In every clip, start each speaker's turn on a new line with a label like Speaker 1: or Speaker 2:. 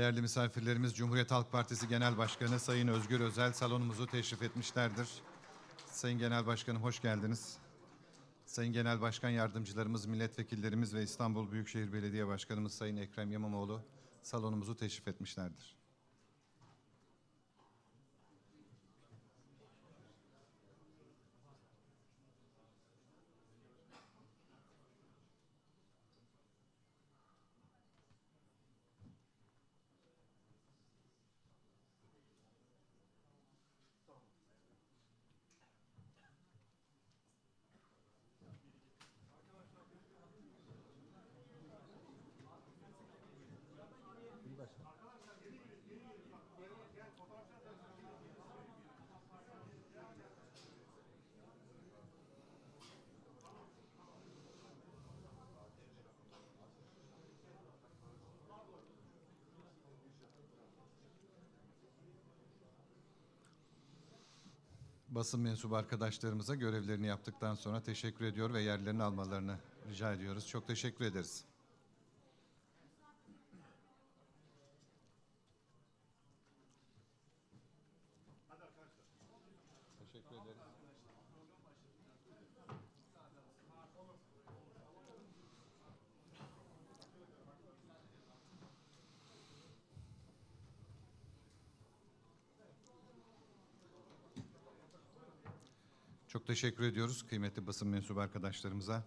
Speaker 1: Değerli misafirlerimiz Cumhuriyet Halk Partisi Genel Başkanı Sayın Özgür Özel salonumuzu teşrif etmişlerdir. Sayın Genel Başkanım hoş geldiniz. Sayın Genel Başkan Yardımcılarımız, milletvekillerimiz ve İstanbul Büyükşehir Belediye Başkanımız Sayın Ekrem İmamoğlu salonumuzu teşrif etmişlerdir. Basın mensubu arkadaşlarımıza görevlerini yaptıktan sonra teşekkür ediyor ve yerlerini almalarını rica ediyoruz. Çok teşekkür ederiz. Teşekkür ediyoruz kıymetli basın mensubu arkadaşlarımıza.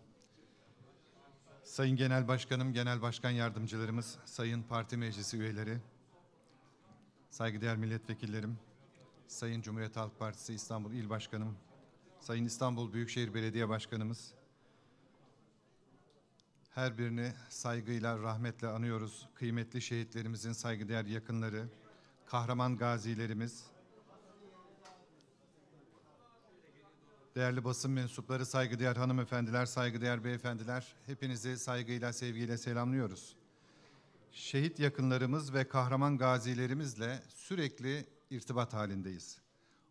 Speaker 1: Sayın Genel Başkanım, Genel Başkan Yardımcılarımız, Sayın Parti Meclisi üyeleri, saygıdeğer milletvekillerim, Sayın Cumhuriyet Halk Partisi İstanbul İl Başkanım, Sayın İstanbul Büyükşehir Belediye Başkanımız, her birini saygıyla, rahmetle anıyoruz. Kıymetli şehitlerimizin saygıdeğer yakınları, kahraman gazilerimiz, Değerli basın mensupları, saygıdeğer hanımefendiler, saygıdeğer beyefendiler, hepinizi saygıyla, sevgiyle selamlıyoruz. Şehit yakınlarımız ve kahraman gazilerimizle sürekli irtibat halindeyiz.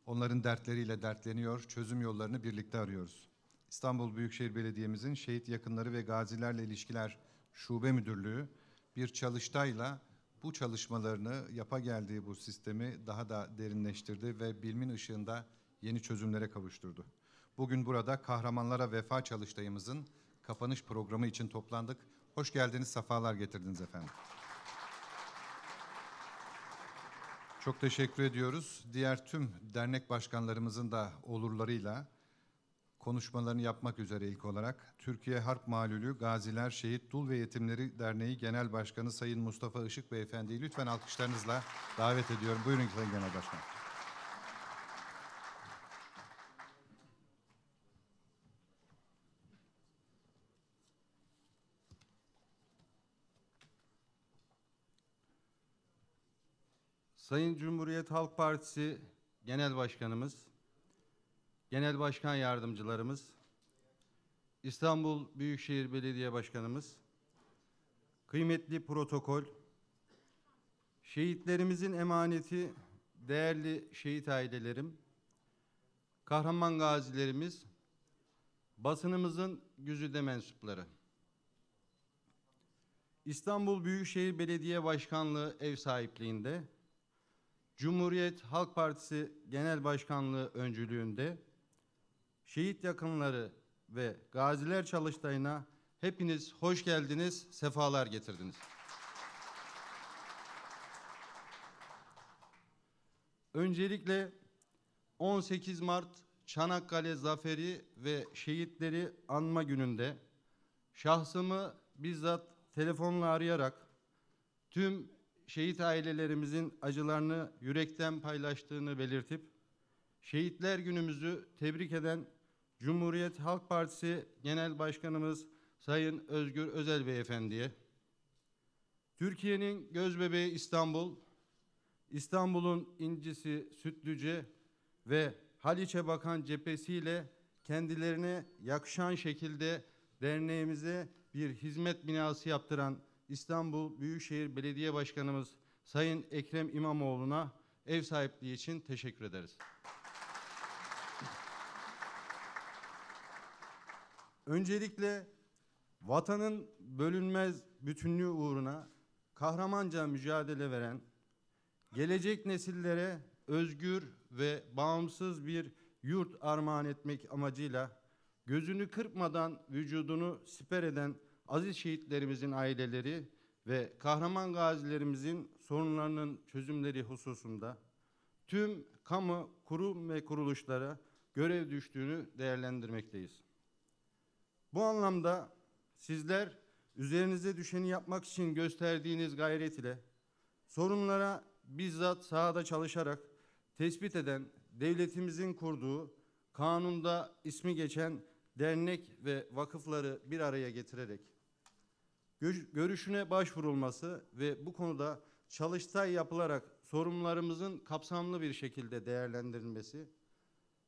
Speaker 1: Onların dertleriyle dertleniyor, çözüm yollarını birlikte arıyoruz. İstanbul Büyükşehir Belediye'mizin şehit yakınları ve gazilerle ilişkiler şube müdürlüğü bir çalıştayla bu çalışmalarını yapa geldiği bu sistemi daha da derinleştirdi ve bilimin ışığında yeni çözümlere kavuşturdu. Bugün burada kahramanlara vefa çalıştayımızın kapanış programı için toplandık. Hoş geldiniz, sefalar getirdiniz efendim. Çok teşekkür ediyoruz. Diğer tüm dernek başkanlarımızın da olurlarıyla konuşmalarını yapmak üzere ilk olarak Türkiye Harp Malulü Gaziler Şehit Dul ve Yetimleri Derneği Genel Başkanı Sayın Mustafa Işık Beyefendi'yi lütfen alkışlarınızla davet ediyorum. Buyurun Sayın Genel Başkan.
Speaker 2: Sayın Cumhuriyet Halk Partisi Genel Başkanımız, Genel Başkan Yardımcılarımız, İstanbul Büyükşehir Belediye Başkanımız, kıymetli protokol, şehitlerimizin emaneti, değerli şehit ailelerim, kahraman gazilerimiz, basınımızın güzide mensupları. İstanbul Büyükşehir Belediye Başkanlığı ev sahipliğinde Cumhuriyet Halk Partisi Genel Başkanlığı öncülüğünde şehit yakınları ve gaziler çalıştayına hepiniz hoş geldiniz, sefalar getirdiniz. Öncelikle 18 Mart Çanakkale Zaferi ve Şehitleri Anma Günü'nde şahsımı bizzat telefonla arayarak tüm şehit ailelerimizin acılarını yürekten paylaştığını belirtip Şehitler Günümüzü tebrik eden Cumhuriyet Halk Partisi Genel Başkanımız Sayın Özgür Özel Beyefendi'ye Türkiye'nin gözbebeği İstanbul, İstanbul'un incisi Sütlüce ve Haliç'e bakan cephesiyle kendilerine yakışan şekilde derneğimize bir hizmet binası yaptıran İstanbul Büyükşehir Belediye Başkanımız Sayın Ekrem İmamoğlu'na ev sahipliği için teşekkür ederiz. Öncelikle vatanın bölünmez bütünlüğü uğruna kahramanca mücadele veren, gelecek nesillere özgür ve bağımsız bir yurt armağan etmek amacıyla gözünü kırpmadan vücudunu siper eden aziz şehitlerimizin aileleri ve kahraman gazilerimizin sorunlarının çözümleri hususunda tüm kamu kurum ve kuruluşlara görev düştüğünü değerlendirmekteyiz. Bu anlamda sizler üzerinize düşeni yapmak için gösterdiğiniz gayret ile sorunlara bizzat sahada çalışarak tespit eden devletimizin kurduğu kanunda ismi geçen dernek ve vakıfları bir araya getirerek görüşüne başvurulması ve bu konuda çalıştay yapılarak sorunlarımızın kapsamlı bir şekilde değerlendirilmesi,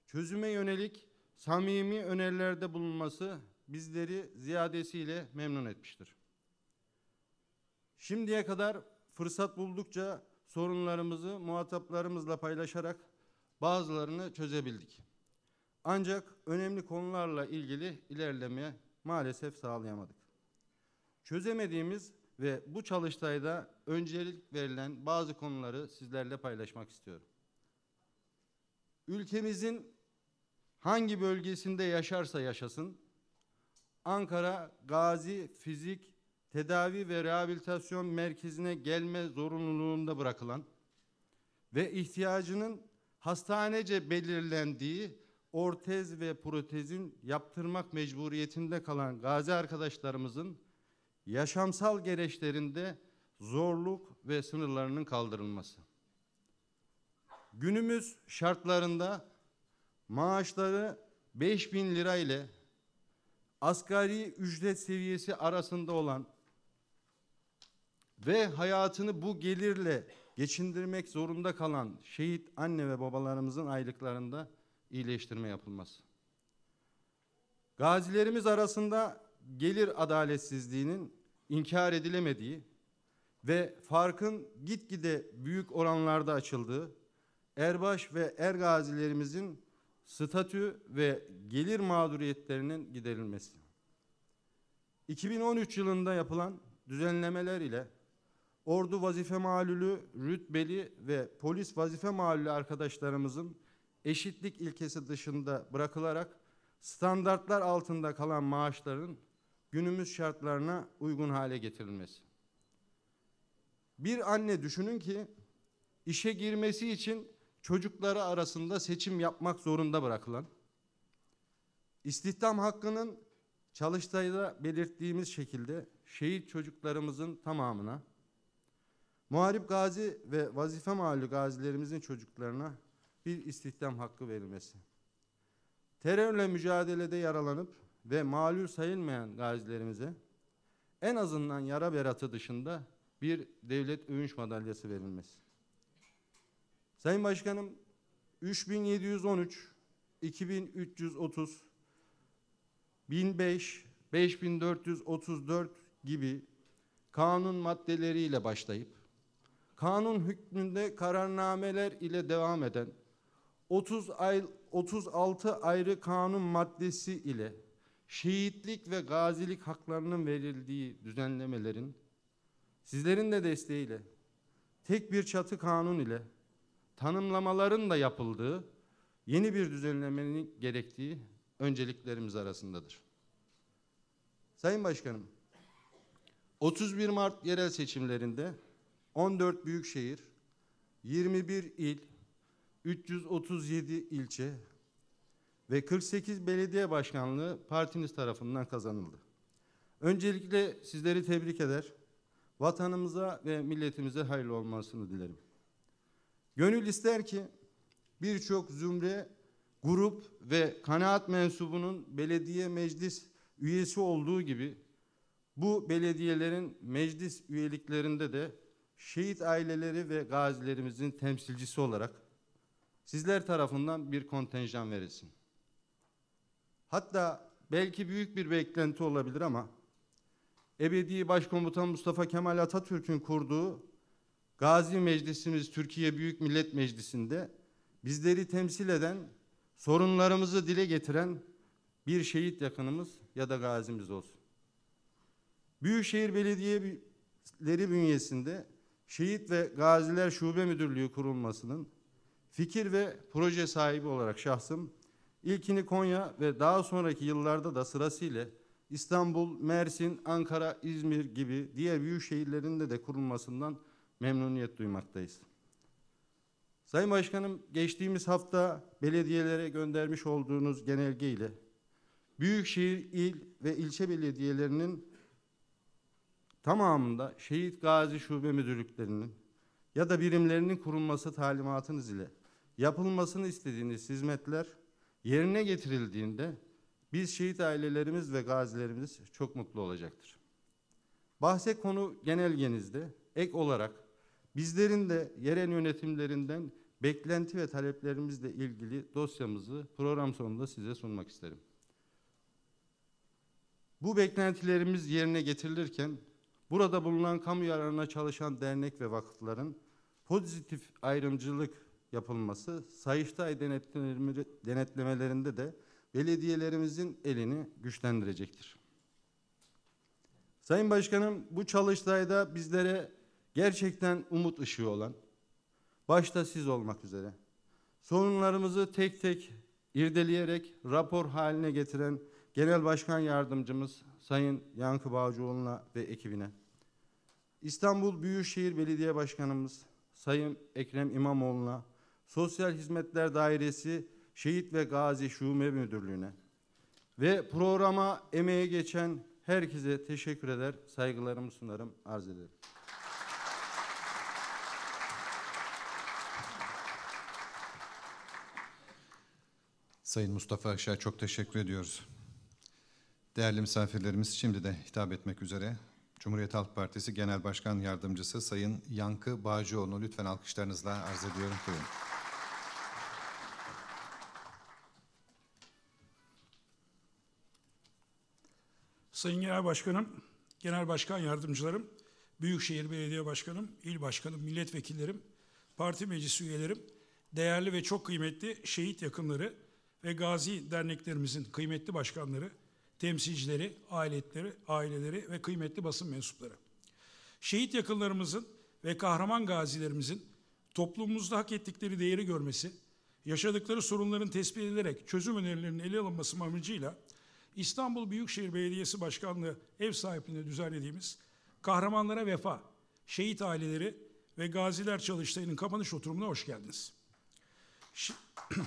Speaker 2: çözüme yönelik samimi önerilerde bulunması bizleri ziyadesiyle memnun etmiştir. Şimdiye kadar fırsat buldukça sorunlarımızı muhataplarımızla paylaşarak bazılarını çözebildik. Ancak önemli konularla ilgili ilerleme maalesef sağlayamadık. Çözemediğimiz ve bu çalıştayda öncelik verilen bazı konuları sizlerle paylaşmak istiyorum. Ülkemizin hangi bölgesinde yaşarsa yaşasın, Ankara Gazi Fizik Tedavi ve Rehabilitasyon Merkezi'ne gelme zorunluluğunda bırakılan ve ihtiyacının hastanece belirlendiği ortez ve protezin yaptırmak mecburiyetinde kalan gazi arkadaşlarımızın yaşamsal gereçlerinde zorluk ve sınırlarının kaldırılması. Günümüz şartlarında maaşları 5000 lira ile asgari ücret seviyesi arasında olan ve hayatını bu gelirle geçindirmek zorunda kalan şehit anne ve babalarımızın aylıklarında iyileştirme yapılması. Gazilerimiz arasında gelir adaletsizliğinin inkar edilemediği ve farkın gitgide büyük oranlarda açıldığı, erbaş ve er gazilerimizin statü ve gelir mağduriyetlerinin giderilmesi. 2013 yılında yapılan düzenlemeler ile ordu vazife malulü, rütbeli ve polis vazife malulü arkadaşlarımızın eşitlik ilkesi dışında bırakılarak standartlar altında kalan maaşların günümüz şartlarına uygun hale getirilmesi. Bir anne düşünün ki işe girmesi için çocukları arasında seçim yapmak zorunda bırakılan, istihdam hakkının çalıştayda belirttiğimiz şekilde şehit çocuklarımızın tamamına, muharip gazi ve vazife mahalli gazilerimizin çocuklarına bir istihdam hakkı verilmesi. Terörle mücadelede yaralanıp ve mağlul sayılmayan gazilerimize en azından yara beratı dışında bir devlet övünç madalyası verilmesi. Sayın Başkanım 3713, 2330, 1005, 5434 gibi kanun maddeleriyle başlayıp kanun hükmünde kararnameler ile devam eden 30 ay 36 ayrı kanun maddesi ile şehitlik ve gazilik haklarının verildiği düzenlemelerin sizlerin de desteğiyle tek bir çatı kanun ile tanımlamaların da yapıldığı yeni bir düzenlemenin gerektiği önceliklerimiz arasındadır. Sayın Başkanım, 31 Mart yerel seçimlerinde 14 büyükşehir, 21 il, 337 ilçe ve 48 belediye başkanlığı partiniz tarafından kazanıldı. Öncelikle sizleri tebrik eder, vatanımıza ve milletimize hayırlı olmasını dilerim. Gönül ister ki birçok zümre, grup ve kanaat mensubunun belediye meclis üyesi olduğu gibi bu belediyelerin meclis üyeliklerinde de şehit aileleri ve gazilerimizin temsilcisi olarak sizler tarafından bir kontenjan verilsin. Hatta belki büyük bir beklenti olabilir ama ebedi başkomutan Mustafa Kemal Atatürk'ün kurduğu Gazi Meclisimiz Türkiye Büyük Millet Meclisi'nde bizleri temsil eden, sorunlarımızı dile getiren bir şehit yakınımız ya da gazimiz olsun. Büyükşehir Belediye Reisleri bünyesinde Şehit ve Gaziler Şube Müdürlüğü kurulmasının fikir ve proje sahibi olarak şahsım ilkini Konya ve daha sonraki yıllarda da sırasıyla İstanbul, Mersin, Ankara, İzmir gibi diğer büyük şehirlerinde de kurulmasından memnuniyet duymaktayız. Sayın Başkanım, geçtiğimiz hafta belediyelere göndermiş olduğunuz genelge ile büyükşehir, il ve ilçe belediyelerinin tamamında şehit gazi şube müdürlüklerinin ya da birimlerinin kurulması talimatınız ile yapılmasını istediğiniz hizmetler yerine getirildiğinde biz şehit ailelerimiz ve gazilerimiz çok mutlu olacaktır. Bahse konu genelgenizde ek olarak bizlerin de yerel yönetimlerinden beklenti ve taleplerimizle ilgili dosyamızı program sonunda size sunmak isterim. Bu beklentilerimiz yerine getirilirken burada bulunan kamu yararına çalışan dernek ve vakıfların pozitif ayrımcılık yapılması Sayıştay denetleme- denetlemelerinde de belediyelerimizin elini güçlendirecektir. Sayın Başkanım bu çalıştayda bizlere gerçekten umut ışığı olan, başta siz olmak üzere, sorunlarımızı tek tek irdeleyerek rapor haline getiren Genel Başkan Yardımcımız Sayın Yankı Bağcıoğlu'na ve ekibine, İstanbul Büyükşehir Belediye Başkanımız Sayın Ekrem İmamoğlu'na, Sosyal Hizmetler Dairesi Şehit ve Gazi Şube Müdürlüğü'ne ve programa emeğe geçen herkese teşekkür eder, saygılarımı sunarım, arz ederim.
Speaker 1: Sayın Mustafa Akşar çok teşekkür ediyoruz. Değerli misafirlerimiz şimdi de hitap etmek üzere Cumhuriyet Halk Partisi Genel Başkan Yardımcısı Sayın Yankı Bağcıoğlu'nu lütfen alkışlarınızla arz ediyorum. Buyurun.
Speaker 3: Sayın Genel Başkanım, Genel Başkan Yardımcılarım, Büyükşehir Belediye Başkanım, İl Başkanım, Milletvekillerim, Parti Meclis üyelerim, değerli ve çok kıymetli şehit yakınları ve gazi derneklerimizin kıymetli başkanları, temsilcileri, ailetleri, aileleri ve kıymetli basın mensupları. Şehit yakınlarımızın ve kahraman gazilerimizin toplumumuzda hak ettikleri değeri görmesi, yaşadıkları sorunların tespit edilerek çözüm önerilerinin ele alınması amacıyla İstanbul Büyükşehir Belediyesi Başkanlığı ev sahipliğinde düzenlediğimiz Kahramanlara Vefa, Şehit Aileleri ve Gaziler Çalıştayı'nın kapanış oturumuna hoş geldiniz. Şi-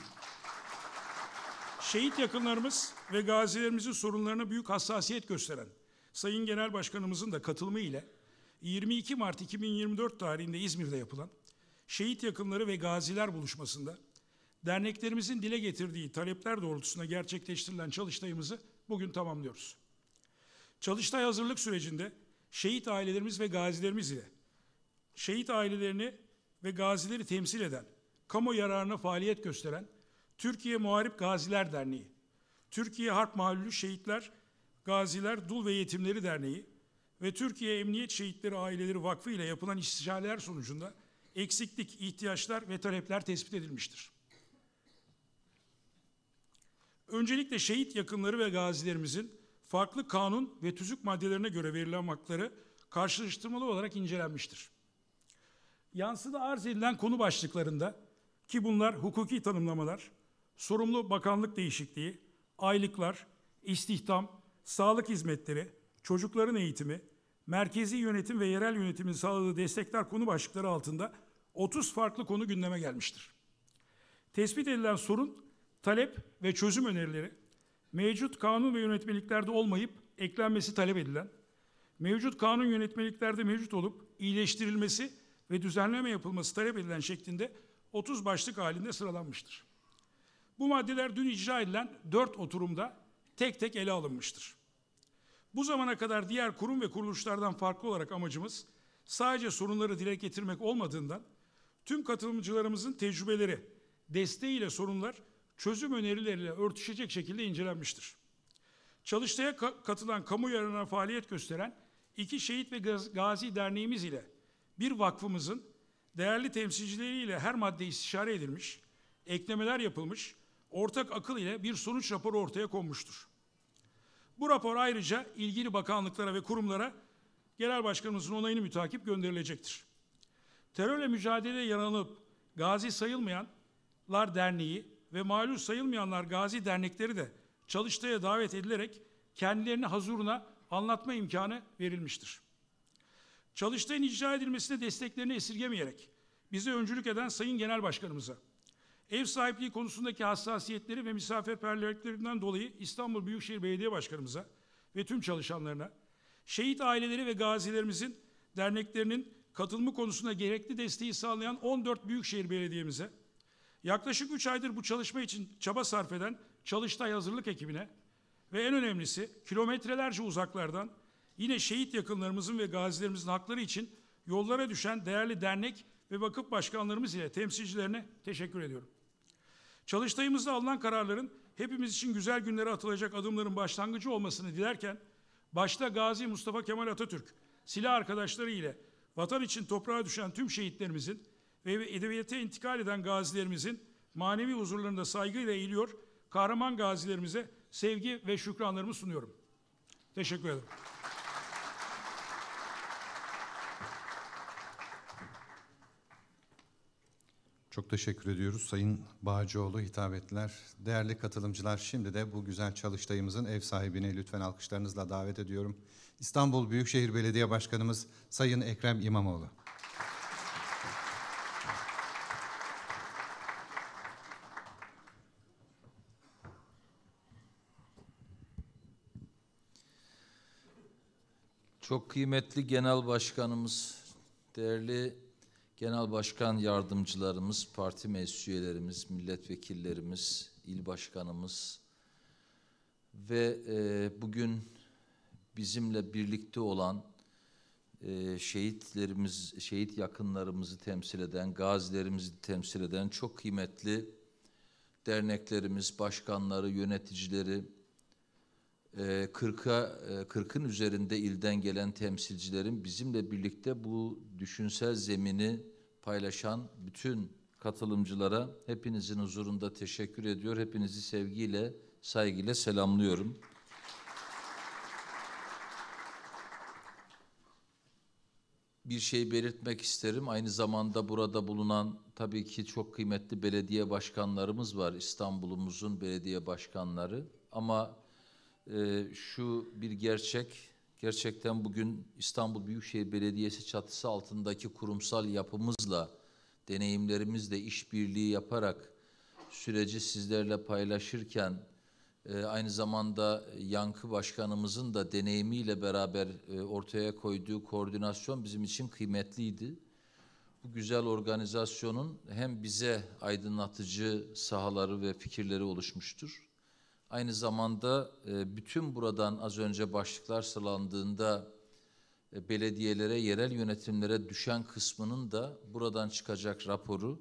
Speaker 3: Şehit yakınlarımız ve gazilerimizin sorunlarına büyük hassasiyet gösteren Sayın Genel Başkanımızın da katılımı ile 22 Mart 2024 tarihinde İzmir'de yapılan Şehit Yakınları ve Gaziler buluşmasında derneklerimizin dile getirdiği talepler doğrultusunda gerçekleştirilen çalıştayımızı bugün tamamlıyoruz. Çalıştay hazırlık sürecinde şehit ailelerimiz ve gazilerimiz ile şehit ailelerini ve gazileri temsil eden, kamu yararına faaliyet gösteren Türkiye Muharip Gaziler Derneği, Türkiye Harp Mahallü Şehitler, Gaziler, Dul ve Yetimleri Derneği ve Türkiye Emniyet Şehitleri Aileleri Vakfı ile yapılan istişareler sonucunda eksiklik, ihtiyaçlar ve talepler tespit edilmiştir. Öncelikle şehit yakınları ve gazilerimizin farklı kanun ve tüzük maddelerine göre verilen hakları karşılaştırmalı olarak incelenmiştir. Yansıda arz edilen konu başlıklarında ki bunlar hukuki tanımlamalar, sorumlu bakanlık değişikliği, aylıklar, istihdam, sağlık hizmetleri, çocukların eğitimi, merkezi yönetim ve yerel yönetimin sağladığı destekler konu başlıkları altında 30 farklı konu gündeme gelmiştir. Tespit edilen sorun, talep ve çözüm önerileri, mevcut kanun ve yönetmeliklerde olmayıp eklenmesi talep edilen, mevcut kanun yönetmeliklerde mevcut olup iyileştirilmesi ve düzenleme yapılması talep edilen şeklinde 30 başlık halinde sıralanmıştır. Bu maddeler dün icra edilen 4 oturumda tek tek ele alınmıştır. Bu zamana kadar diğer kurum ve kuruluşlardan farklı olarak amacımız sadece sorunları dile getirmek olmadığından tüm katılımcılarımızın tecrübeleri, desteğiyle sorunlar çözüm önerileriyle örtüşecek şekilde incelenmiştir. Çalıştaya ka- katılan kamu yararına faaliyet gösteren iki şehit ve gaz- gazi derneğimiz ile bir vakfımızın değerli temsilcileriyle her madde istişare edilmiş, eklemeler yapılmış, ortak akıl ile bir sonuç raporu ortaya konmuştur. Bu rapor ayrıca ilgili bakanlıklara ve kurumlara Genel Başkanımızın onayını mütakip gönderilecektir. Terörle mücadeleye yaralanıp gazi sayılmayanlar derneği ve malul sayılmayanlar gazi dernekleri de çalıştaya davet edilerek kendilerini hazuruna anlatma imkanı verilmiştir. Çalıştayın icra edilmesine desteklerini esirgemeyerek bize öncülük eden Sayın Genel Başkanımıza, ev sahipliği konusundaki hassasiyetleri ve misafirperverliklerinden dolayı İstanbul Büyükşehir Belediye Başkanımıza ve tüm çalışanlarına, şehit aileleri ve gazilerimizin derneklerinin katılımı konusunda gerekli desteği sağlayan 14 Büyükşehir Belediye'mize, yaklaşık 3 aydır bu çalışma için çaba sarf eden Çalıştay hazırlık ekibine ve en önemlisi kilometrelerce uzaklardan yine şehit yakınlarımızın ve gazilerimizin hakları için yollara düşen değerli dernek ve vakıf başkanlarımız ile temsilcilerine teşekkür ediyorum. Çalıştayımızda alınan kararların hepimiz için güzel günlere atılacak adımların başlangıcı olmasını dilerken, başta Gazi Mustafa Kemal Atatürk, silah arkadaşları ile vatan için toprağa düşen tüm şehitlerimizin ve edebiyete intikal eden gazilerimizin manevi huzurlarında saygıyla eğiliyor, kahraman gazilerimize sevgi ve şükranlarımı sunuyorum. Teşekkür ederim.
Speaker 1: Çok teşekkür ediyoruz. Sayın Bağcıoğlu hitap ettiler. Değerli katılımcılar şimdi de bu güzel çalıştayımızın ev sahibini lütfen alkışlarınızla davet ediyorum. İstanbul Büyükşehir Belediye Başkanımız Sayın Ekrem İmamoğlu.
Speaker 4: Çok kıymetli Genel Başkanımız, değerli Genel Başkan Yardımcılarımız, parti meclis üyelerimiz, milletvekillerimiz, il başkanımız ve e, bugün bizimle birlikte olan e, şehitlerimiz, şehit yakınlarımızı temsil eden, gazilerimizi temsil eden çok kıymetli derneklerimiz, başkanları, yöneticileri, 40'a 40'ın üzerinde ilden gelen temsilcilerin bizimle birlikte bu düşünsel zemini paylaşan bütün katılımcılara hepinizin huzurunda teşekkür ediyor. Hepinizi sevgiyle, saygıyla selamlıyorum. bir şey belirtmek isterim. Aynı zamanda burada bulunan tabii ki çok kıymetli belediye başkanlarımız var. İstanbul'umuzun belediye başkanları. Ama e, şu bir gerçek, gerçekten bugün İstanbul Büyükşehir Belediyesi çatısı altındaki kurumsal yapımızla, deneyimlerimizle işbirliği yaparak süreci sizlerle paylaşırken, e, aynı zamanda Yankı Başkanımızın da deneyimiyle beraber e, ortaya koyduğu koordinasyon bizim için kıymetliydi. Bu güzel organizasyonun hem bize aydınlatıcı sahaları ve fikirleri oluşmuştur. Aynı zamanda e, bütün buradan az önce başlıklar sıralandığında e, belediyelere, yerel yönetimlere düşen kısmının da buradan çıkacak raporu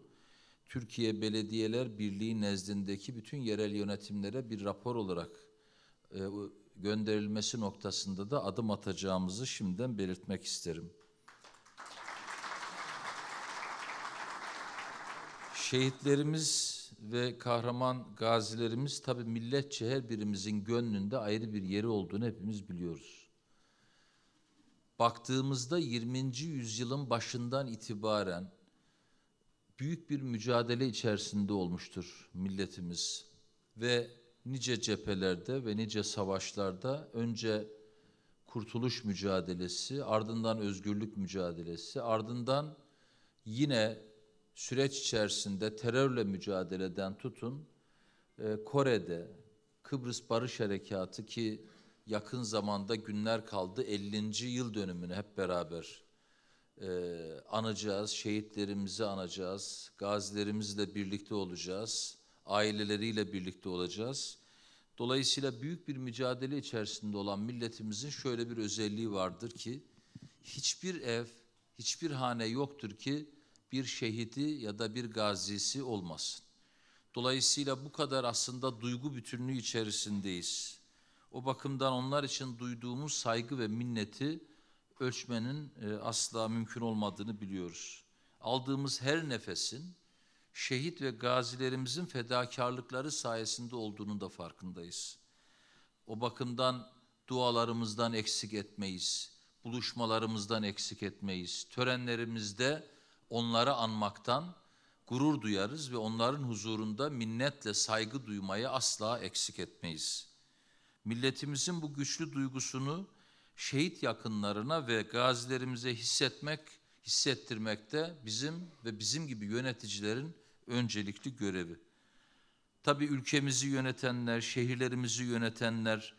Speaker 4: Türkiye Belediyeler Birliği nezdindeki bütün yerel yönetimlere bir rapor olarak e, gönderilmesi noktasında da adım atacağımızı şimdiden belirtmek isterim. Şehitlerimiz ve kahraman gazilerimiz tabi milletçe her birimizin gönlünde ayrı bir yeri olduğunu hepimiz biliyoruz. Baktığımızda 20. yüzyılın başından itibaren büyük bir mücadele içerisinde olmuştur milletimiz ve nice cephelerde ve nice savaşlarda önce kurtuluş mücadelesi, ardından özgürlük mücadelesi, ardından yine süreç içerisinde terörle mücadeleden tutun e, Kore'de Kıbrıs Barış Harekatı ki yakın zamanda günler kaldı 50. yıl dönümünü hep beraber e, anacağız, şehitlerimizi anacağız, gazilerimizle birlikte olacağız, aileleriyle birlikte olacağız. Dolayısıyla büyük bir mücadele içerisinde olan milletimizin şöyle bir özelliği vardır ki hiçbir ev, hiçbir hane yoktur ki bir şehidi ya da bir gazisi olmasın. Dolayısıyla bu kadar aslında duygu bütünlüğü içerisindeyiz. O bakımdan onlar için duyduğumuz saygı ve minneti ölçmenin e, asla mümkün olmadığını biliyoruz. Aldığımız her nefesin şehit ve gazilerimizin fedakarlıkları sayesinde olduğunu da farkındayız. O bakımdan dualarımızdan eksik etmeyiz. buluşmalarımızdan eksik etmeyiz. Törenlerimizde onları anmaktan gurur duyarız ve onların huzurunda minnetle saygı duymayı asla eksik etmeyiz. Milletimizin bu güçlü duygusunu şehit yakınlarına ve gazilerimize hissetmek, hissettirmekte bizim ve bizim gibi yöneticilerin öncelikli görevi. Tabii ülkemizi yönetenler, şehirlerimizi yönetenler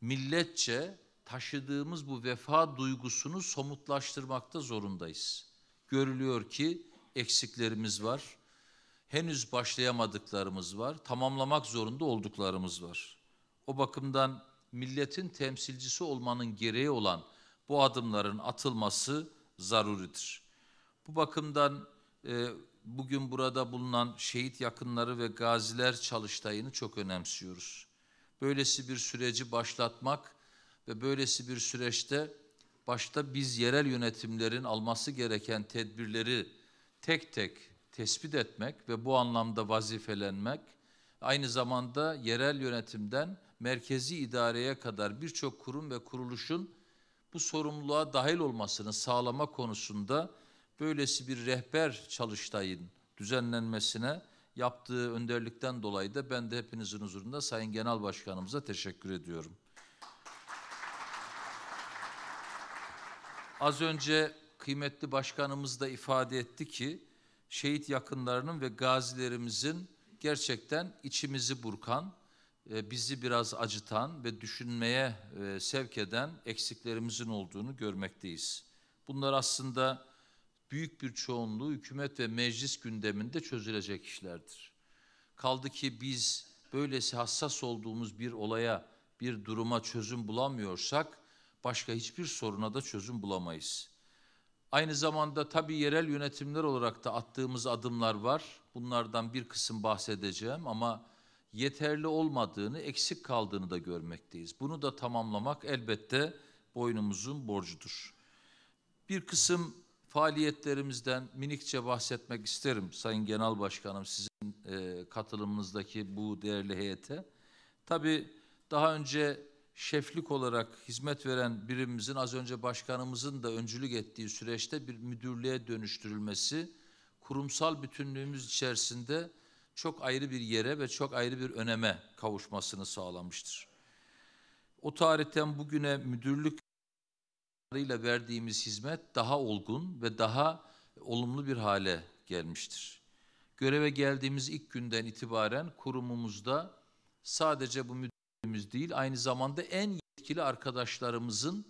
Speaker 4: milletçe taşıdığımız bu vefa duygusunu somutlaştırmakta zorundayız. Görülüyor ki eksiklerimiz var. Henüz başlayamadıklarımız var. Tamamlamak zorunda olduklarımız var. O bakımdan milletin temsilcisi olmanın gereği olan bu adımların atılması zaruridir. Bu bakımdan e, bugün burada bulunan şehit yakınları ve gaziler çalıştayını çok önemsiyoruz. Böylesi bir süreci başlatmak ve böylesi bir süreçte başta biz yerel yönetimlerin alması gereken tedbirleri tek tek tespit etmek ve bu anlamda vazifelenmek, aynı zamanda yerel yönetimden merkezi idareye kadar birçok kurum ve kuruluşun bu sorumluluğa dahil olmasını sağlama konusunda böylesi bir rehber çalıştayın düzenlenmesine yaptığı önderlikten dolayı da ben de hepinizin huzurunda Sayın Genel Başkanımıza teşekkür ediyorum. Az önce kıymetli başkanımız da ifade etti ki şehit yakınlarının ve gazilerimizin gerçekten içimizi burkan, e, bizi biraz acıtan ve düşünmeye e, sevk eden eksiklerimizin olduğunu görmekteyiz. Bunlar aslında büyük bir çoğunluğu hükümet ve meclis gündeminde çözülecek işlerdir. Kaldı ki biz böylesi hassas olduğumuz bir olaya, bir duruma çözüm bulamıyorsak başka hiçbir soruna da çözüm bulamayız. Aynı zamanda tabii yerel yönetimler olarak da attığımız adımlar var. Bunlardan bir kısım bahsedeceğim ama yeterli olmadığını, eksik kaldığını da görmekteyiz. Bunu da tamamlamak elbette boynumuzun borcudur. Bir kısım faaliyetlerimizden minikçe bahsetmek isterim Sayın Genel Başkanım sizin e, katılımınızdaki bu değerli heyete. Tabii daha önce şeflik olarak hizmet veren birimimizin az önce başkanımızın da öncülük ettiği süreçte bir müdürlüğe dönüştürülmesi kurumsal bütünlüğümüz içerisinde çok ayrı bir yere ve çok ayrı bir öneme kavuşmasını sağlamıştır. O tarihten bugüne müdürlük ile verdiğimiz hizmet daha olgun ve daha olumlu bir hale gelmiştir. Göreve geldiğimiz ilk günden itibaren kurumumuzda sadece bu müdürümüz değil aynı zamanda en yetkili arkadaşlarımızın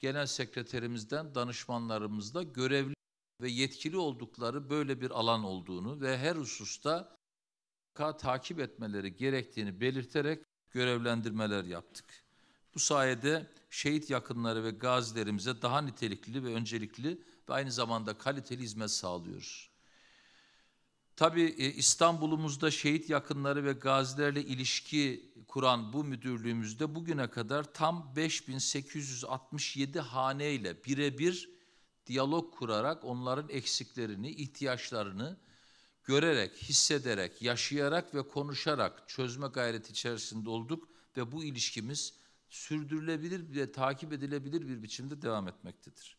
Speaker 4: genel sekreterimizden danışmanlarımızda görevli ve yetkili oldukları böyle bir alan olduğunu ve her hususta takip etmeleri gerektiğini belirterek görevlendirmeler yaptık. Bu sayede şehit yakınları ve gazilerimize daha nitelikli ve öncelikli ve aynı zamanda kaliteli hizmet sağlıyoruz. Tabii e, İstanbul'umuzda şehit yakınları ve gazilerle ilişki kuran bu müdürlüğümüzde bugüne kadar tam 5867 haneyle birebir diyalog kurarak onların eksiklerini, ihtiyaçlarını görerek, hissederek, yaşayarak ve konuşarak çözme gayreti içerisinde olduk ve bu ilişkimiz sürdürülebilir ve takip edilebilir bir biçimde devam etmektedir.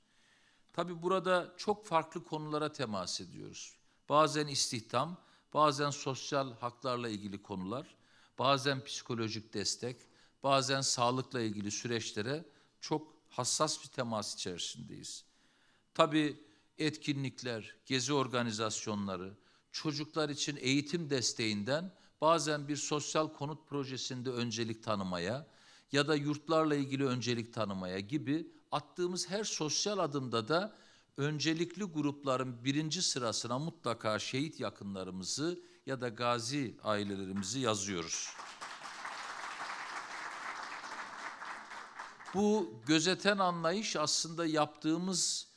Speaker 4: Tabii burada çok farklı konulara temas ediyoruz. Bazen istihdam, bazen sosyal haklarla ilgili konular, bazen psikolojik destek, bazen sağlıkla ilgili süreçlere çok hassas bir temas içerisindeyiz. Tabii etkinlikler, gezi organizasyonları, çocuklar için eğitim desteğinden bazen bir sosyal konut projesinde öncelik tanımaya ya da yurtlarla ilgili öncelik tanımaya gibi attığımız her sosyal adımda da öncelikli grupların birinci sırasına mutlaka şehit yakınlarımızı ya da gazi ailelerimizi yazıyoruz. Bu gözeten anlayış aslında yaptığımız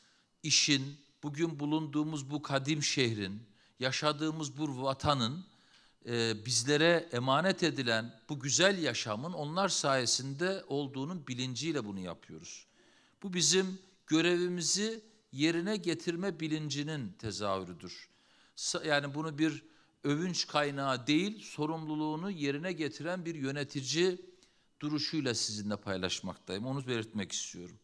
Speaker 4: işin, bugün bulunduğumuz bu kadim şehrin, yaşadığımız bu vatanın e, bizlere emanet edilen bu güzel yaşamın onlar sayesinde olduğunun bilinciyle bunu yapıyoruz. Bu bizim görevimizi yerine getirme bilincinin tezahürüdür. Yani bunu bir övünç kaynağı değil, sorumluluğunu yerine getiren bir yönetici duruşuyla sizinle paylaşmaktayım. Onu belirtmek istiyorum.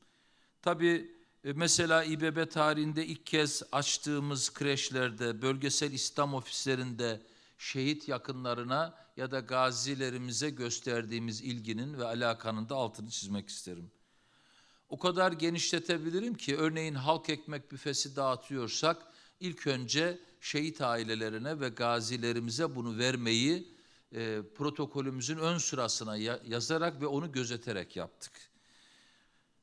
Speaker 4: Tabii e, mesela İBB tarihinde ilk kez açtığımız kreşlerde, bölgesel İslam ofislerinde şehit yakınlarına ya da gazilerimize gösterdiğimiz ilginin ve alakanın da altını çizmek isterim. O kadar genişletebilirim ki örneğin halk ekmek büfesi dağıtıyorsak ilk önce şehit ailelerine ve gazilerimize bunu vermeyi e, protokolümüzün ön sırasına ya- yazarak ve onu gözeterek yaptık.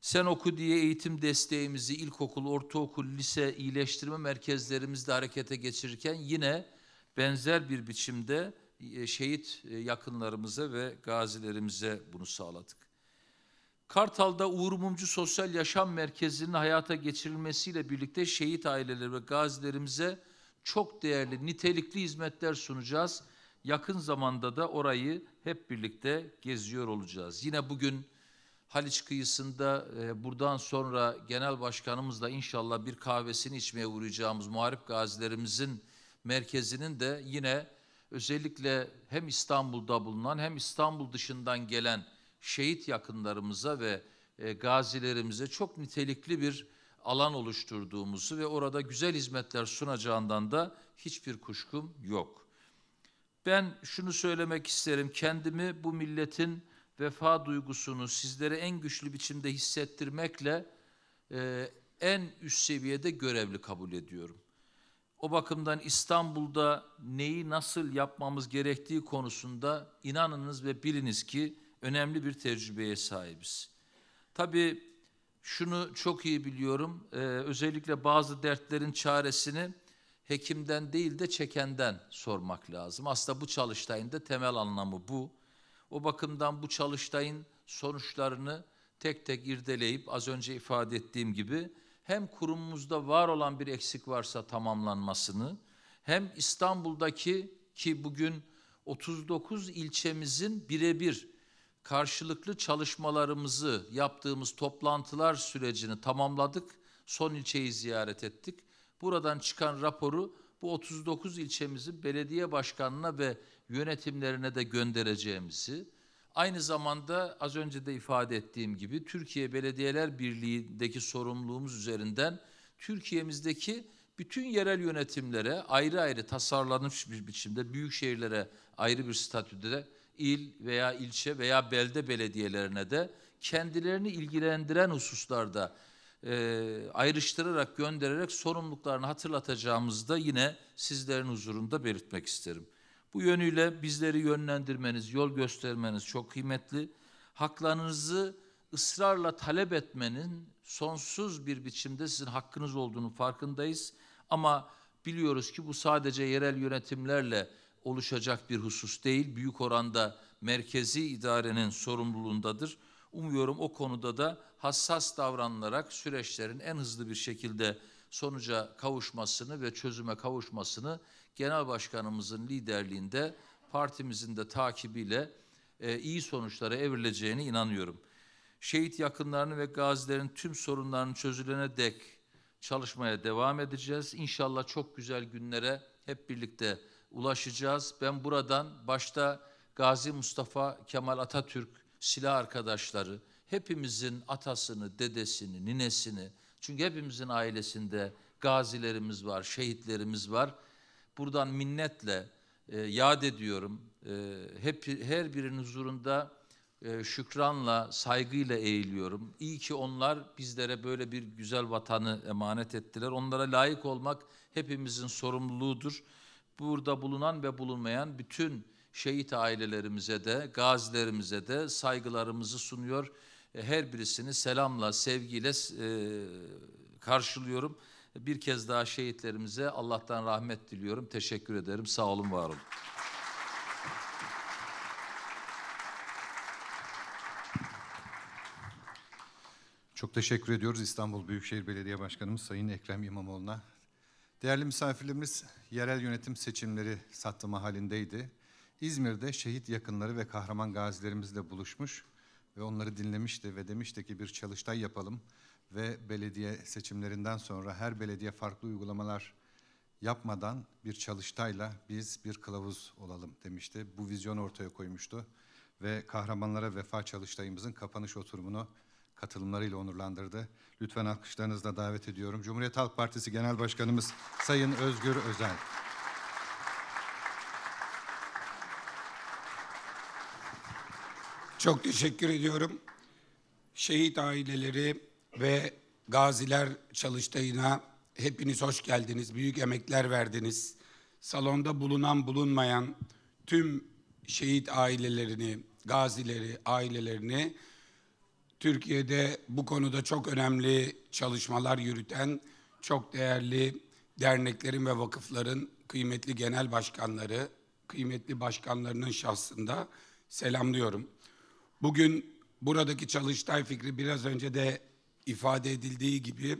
Speaker 4: Sen oku diye eğitim desteğimizi ilkokul, ortaokul, lise iyileştirme merkezlerimizde harekete geçirirken yine benzer bir biçimde e, şehit e, yakınlarımıza ve gazilerimize bunu sağladık. Kartal'da Uğur Mumcu Sosyal Yaşam Merkezi'nin hayata geçirilmesiyle birlikte şehit aileleri ve gazilerimize çok değerli, nitelikli hizmetler sunacağız. Yakın zamanda da orayı hep birlikte geziyor olacağız. Yine bugün Haliç kıyısında e, buradan sonra genel başkanımızla inşallah bir kahvesini içmeye uğrayacağımız muharip gazilerimizin merkezinin de yine özellikle hem İstanbul'da bulunan hem İstanbul dışından gelen şehit yakınlarımıza ve e, gazilerimize çok nitelikli bir alan oluşturduğumuzu ve orada güzel hizmetler sunacağından da hiçbir kuşkum yok. Ben şunu söylemek isterim. Kendimi bu milletin vefa duygusunu sizlere en güçlü biçimde hissettirmekle e, en üst seviyede görevli kabul ediyorum. O bakımdan İstanbul'da neyi nasıl yapmamız gerektiği konusunda inanınız ve biliniz ki önemli bir tecrübeye sahibiz. Tabii şunu çok iyi biliyorum. e, özellikle bazı dertlerin çaresini hekimden değil de çekenden sormak lazım. Aslında bu çalıştayın da temel anlamı bu. O bakımdan bu çalıştayın sonuçlarını tek tek irdeleyip az önce ifade ettiğim gibi hem kurumumuzda var olan bir eksik varsa tamamlanmasını hem İstanbul'daki ki bugün 39 ilçemizin birebir karşılıklı çalışmalarımızı yaptığımız toplantılar sürecini tamamladık. Son ilçeyi ziyaret ettik. Buradan çıkan raporu bu 39 ilçemizin belediye başkanına ve yönetimlerine de göndereceğimizi, aynı zamanda az önce de ifade ettiğim gibi Türkiye Belediyeler Birliği'ndeki sorumluluğumuz üzerinden Türkiye'mizdeki bütün yerel yönetimlere ayrı ayrı tasarlanmış bir biçimde büyük şehirlere ayrı bir statüde il veya ilçe veya belde belediyelerine de kendilerini ilgilendiren hususlarda e, ayrıştırarak göndererek sorumluluklarını hatırlatacağımızı da yine sizlerin huzurunda belirtmek isterim. Bu yönüyle bizleri yönlendirmeniz, yol göstermeniz çok kıymetli. Haklarınızı ısrarla talep etmenin sonsuz bir biçimde sizin hakkınız olduğunu farkındayız. Ama biliyoruz ki bu sadece yerel yönetimlerle oluşacak bir husus değil. Büyük oranda merkezi idarenin sorumluluğundadır. Umuyorum o konuda da hassas davranarak süreçlerin en hızlı bir şekilde sonuca kavuşmasını ve çözüme kavuşmasını genel başkanımızın liderliğinde partimizin de takibiyle e, iyi sonuçlara evrileceğine inanıyorum. Şehit yakınlarını ve gazilerin tüm sorunlarının çözülene dek çalışmaya devam edeceğiz. İnşallah çok güzel günlere hep birlikte ulaşacağız. Ben buradan başta Gazi Mustafa Kemal Atatürk silah arkadaşları, hepimizin atasını, dedesini, ninesini, çünkü hepimizin ailesinde gazilerimiz var, şehitlerimiz var. Buradan minnetle e, yad ediyorum. E, hep her birinin huzurunda e, şükranla, saygıyla eğiliyorum. İyi ki onlar bizlere böyle bir güzel vatanı emanet ettiler. Onlara layık olmak hepimizin sorumluluğudur. Burada bulunan ve bulunmayan bütün şehit ailelerimize de, gazilerimize de saygılarımızı sunuyor. E, Her birisini selamla, sevgiyle e, karşılıyorum. Bir kez daha şehitlerimize Allah'tan rahmet diliyorum. Teşekkür ederim. Sağ olun, var olun.
Speaker 1: Çok teşekkür ediyoruz İstanbul Büyükşehir Belediye Başkanımız Sayın Ekrem İmamoğlu'na. Değerli misafirlerimiz, yerel yönetim seçimleri sattımı halindeydi. İzmir'de şehit yakınları ve kahraman gazilerimizle buluşmuş ve onları dinlemişti ve demişti ki bir çalıştay yapalım ve belediye seçimlerinden sonra her belediye farklı uygulamalar yapmadan bir çalıştayla biz bir kılavuz olalım demişti. Bu vizyonu ortaya koymuştu ve kahramanlara vefa çalıştayımızın kapanış oturumunu katılımlarıyla onurlandırdı. Lütfen alkışlarınızla davet ediyorum. Cumhuriyet Halk Partisi Genel Başkanımız Sayın Özgür Özel.
Speaker 5: Çok teşekkür ediyorum. Şehit aileleri ve gaziler çalıştayına hepiniz hoş geldiniz. Büyük emekler verdiniz. Salonda bulunan bulunmayan tüm şehit ailelerini, gazileri, ailelerini Türkiye'de bu konuda çok önemli çalışmalar yürüten çok değerli derneklerin ve vakıfların kıymetli genel başkanları, kıymetli başkanlarının şahsında selamlıyorum. Bugün buradaki çalıştay fikri biraz önce de ifade edildiği gibi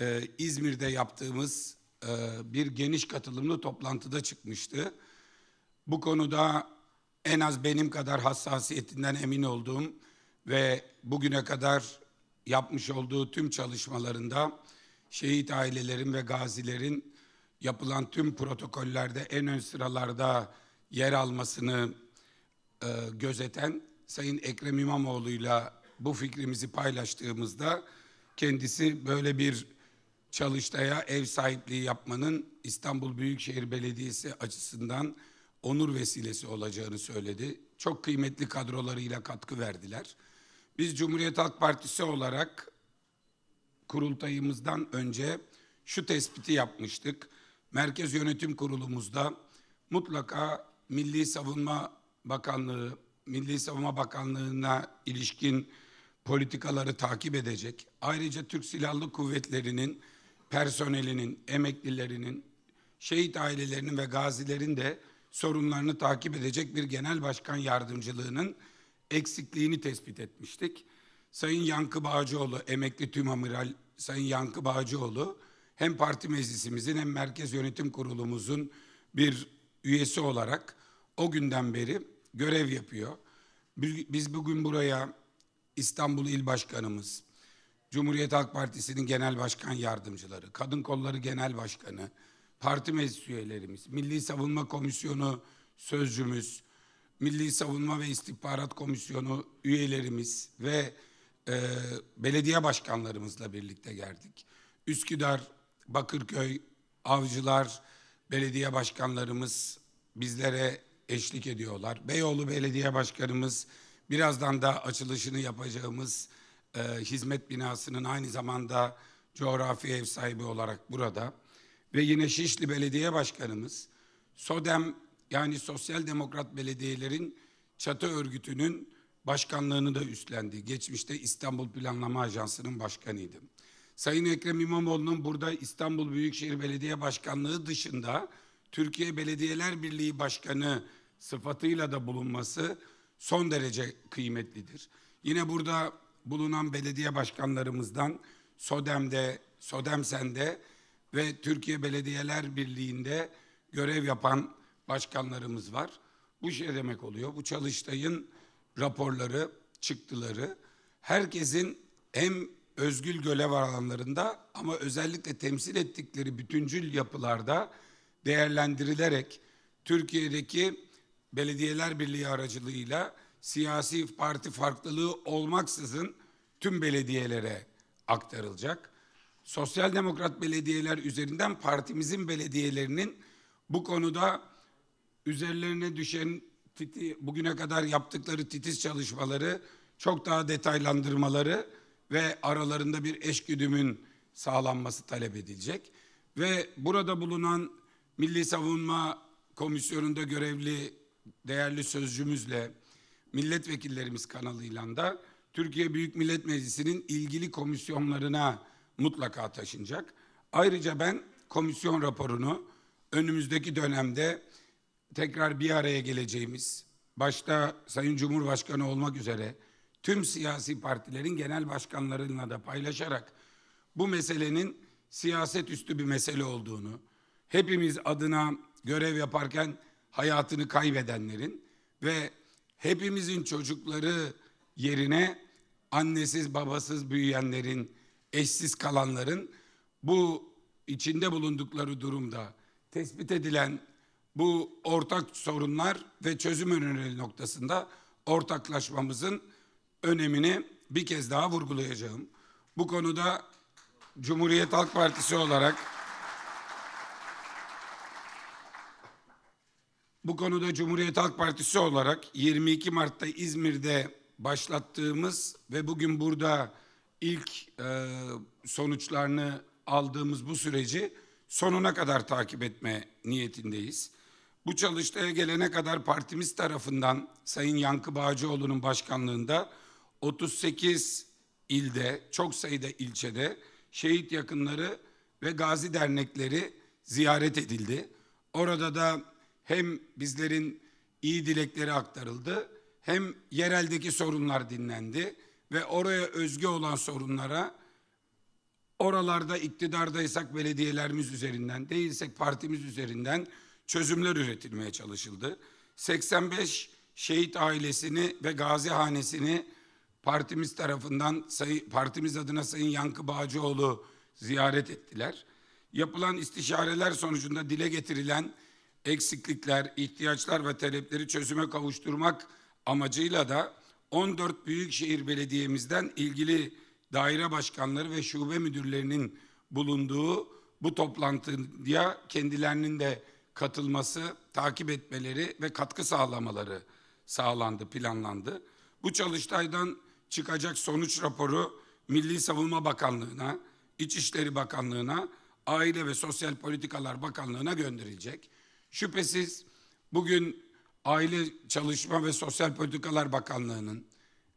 Speaker 5: e, İzmir'de yaptığımız e, bir geniş katılımlı toplantıda çıkmıştı. Bu konuda en az benim kadar hassasiyetinden emin olduğum ve bugüne kadar yapmış olduğu tüm çalışmalarında şehit ailelerin ve gazilerin yapılan tüm protokollerde en ön sıralarda yer almasını e, gözeten Sayın Ekrem İmamoğlu'yla bu fikrimizi paylaştığımızda kendisi böyle bir çalıştaya ev sahipliği yapmanın İstanbul Büyükşehir Belediyesi açısından onur vesilesi olacağını söyledi. Çok kıymetli kadrolarıyla katkı verdiler. Biz Cumhuriyet Halk Partisi olarak kurultayımızdan önce şu tespiti yapmıştık. Merkez Yönetim Kurulumuzda mutlaka Milli Savunma Bakanlığı, Milli Savunma Bakanlığı'na ilişkin politikaları takip edecek. Ayrıca Türk Silahlı Kuvvetleri'nin personelinin, emeklilerinin, şehit ailelerinin ve gazilerin de sorunlarını takip edecek bir genel başkan yardımcılığının eksikliğini tespit etmiştik. Sayın Yankı Bağcıoğlu, emekli tümamiral Sayın Yankı Bağcıoğlu hem parti meclisimizin hem Merkez Yönetim Kurulumuzun bir üyesi olarak o günden beri görev yapıyor. Biz bugün buraya İstanbul İl Başkanımız, Cumhuriyet Halk Partisi'nin genel başkan yardımcıları, Kadın Kolları Genel Başkanı, parti meclis üyelerimiz, Milli Savunma Komisyonu sözcümüz, Milli Savunma ve İstihbarat Komisyonu üyelerimiz ve e, belediye başkanlarımızla birlikte geldik. Üsküdar, Bakırköy, Avcılar belediye başkanlarımız bizlere eşlik ediyorlar. Beyoğlu Belediye Başkanımız birazdan da açılışını yapacağımız e, hizmet binasının aynı zamanda coğrafi ev sahibi olarak burada. Ve yine Şişli Belediye Başkanımız, SODEM yani Sosyal Demokrat Belediyelerin çatı örgütünün başkanlığını da üstlendi. Geçmişte İstanbul Planlama Ajansı'nın başkanıydı. Sayın Ekrem İmamoğlu'nun burada İstanbul Büyükşehir Belediye Başkanlığı dışında Türkiye Belediyeler Birliği Başkanı sıfatıyla da bulunması son derece kıymetlidir. Yine burada bulunan belediye başkanlarımızdan SODEM'de, SODEMSEN'de ve Türkiye Belediyeler Birliği'nde görev yapan başkanlarımız var. Bu şey demek oluyor. Bu çalıştayın raporları, çıktıları herkesin hem özgül görev alanlarında ama özellikle temsil ettikleri bütüncül yapılarda değerlendirilerek Türkiye'deki Belediyeler Birliği aracılığıyla siyasi parti farklılığı olmaksızın tüm belediyelere aktarılacak. Sosyal Demokrat belediyeler üzerinden partimizin belediyelerinin bu konuda üzerlerine düşen titi, bugüne kadar yaptıkları titiz çalışmaları çok daha detaylandırmaları ve aralarında bir eşgüdümün sağlanması talep edilecek. Ve burada bulunan Milli Savunma Komisyonu'nda görevli değerli sözcümüzle, milletvekillerimiz kanalıyla da Türkiye Büyük Millet Meclisi'nin ilgili komisyonlarına mutlaka taşınacak. Ayrıca ben komisyon raporunu önümüzdeki dönemde tekrar bir araya geleceğimiz, başta Sayın Cumhurbaşkanı olmak üzere tüm siyasi partilerin genel başkanlarıyla da paylaşarak bu meselenin siyaset üstü bir mesele olduğunu, hepimiz adına görev yaparken hayatını kaybedenlerin ve hepimizin çocukları yerine annesiz babasız büyüyenlerin, eşsiz kalanların bu içinde bulundukları durumda tespit edilen bu ortak sorunlar ve çözüm önerileri noktasında ortaklaşmamızın önemini bir kez daha vurgulayacağım. Bu konuda Cumhuriyet Halk Partisi olarak Bu konuda Cumhuriyet Halk Partisi olarak 22 Mart'ta İzmir'de başlattığımız ve bugün burada ilk e, sonuçlarını aldığımız bu süreci sonuna kadar takip etme niyetindeyiz. Bu çalıştaya gelene kadar partimiz tarafından Sayın Yankı Bağcıoğlu'nun başkanlığında 38 ilde, çok sayıda ilçede şehit yakınları ve gazi dernekleri ziyaret edildi. Orada da hem bizlerin iyi dilekleri aktarıldı, hem yereldeki sorunlar dinlendi ve oraya özgü olan sorunlara oralarda iktidardaysak belediyelerimiz üzerinden, değilsek partimiz üzerinden çözümler üretilmeye çalışıldı. 85 şehit ailesini ve gazi hanesini partimiz tarafından partimiz adına Sayın Yankı Bağcıoğlu ziyaret ettiler. Yapılan istişareler sonucunda dile getirilen eksiklikler, ihtiyaçlar ve talepleri çözüme kavuşturmak amacıyla da 14 büyükşehir belediyemizden ilgili daire başkanları ve şube müdürlerinin bulunduğu bu toplantıya kendilerinin de katılması, takip etmeleri ve katkı sağlamaları sağlandı, planlandı. Bu çalıştaydan çıkacak sonuç raporu Milli Savunma Bakanlığı'na, İçişleri Bakanlığı'na, Aile ve Sosyal Politikalar Bakanlığı'na gönderilecek. Şüphesiz bugün Aile Çalışma ve Sosyal Politikalar Bakanlığı'nın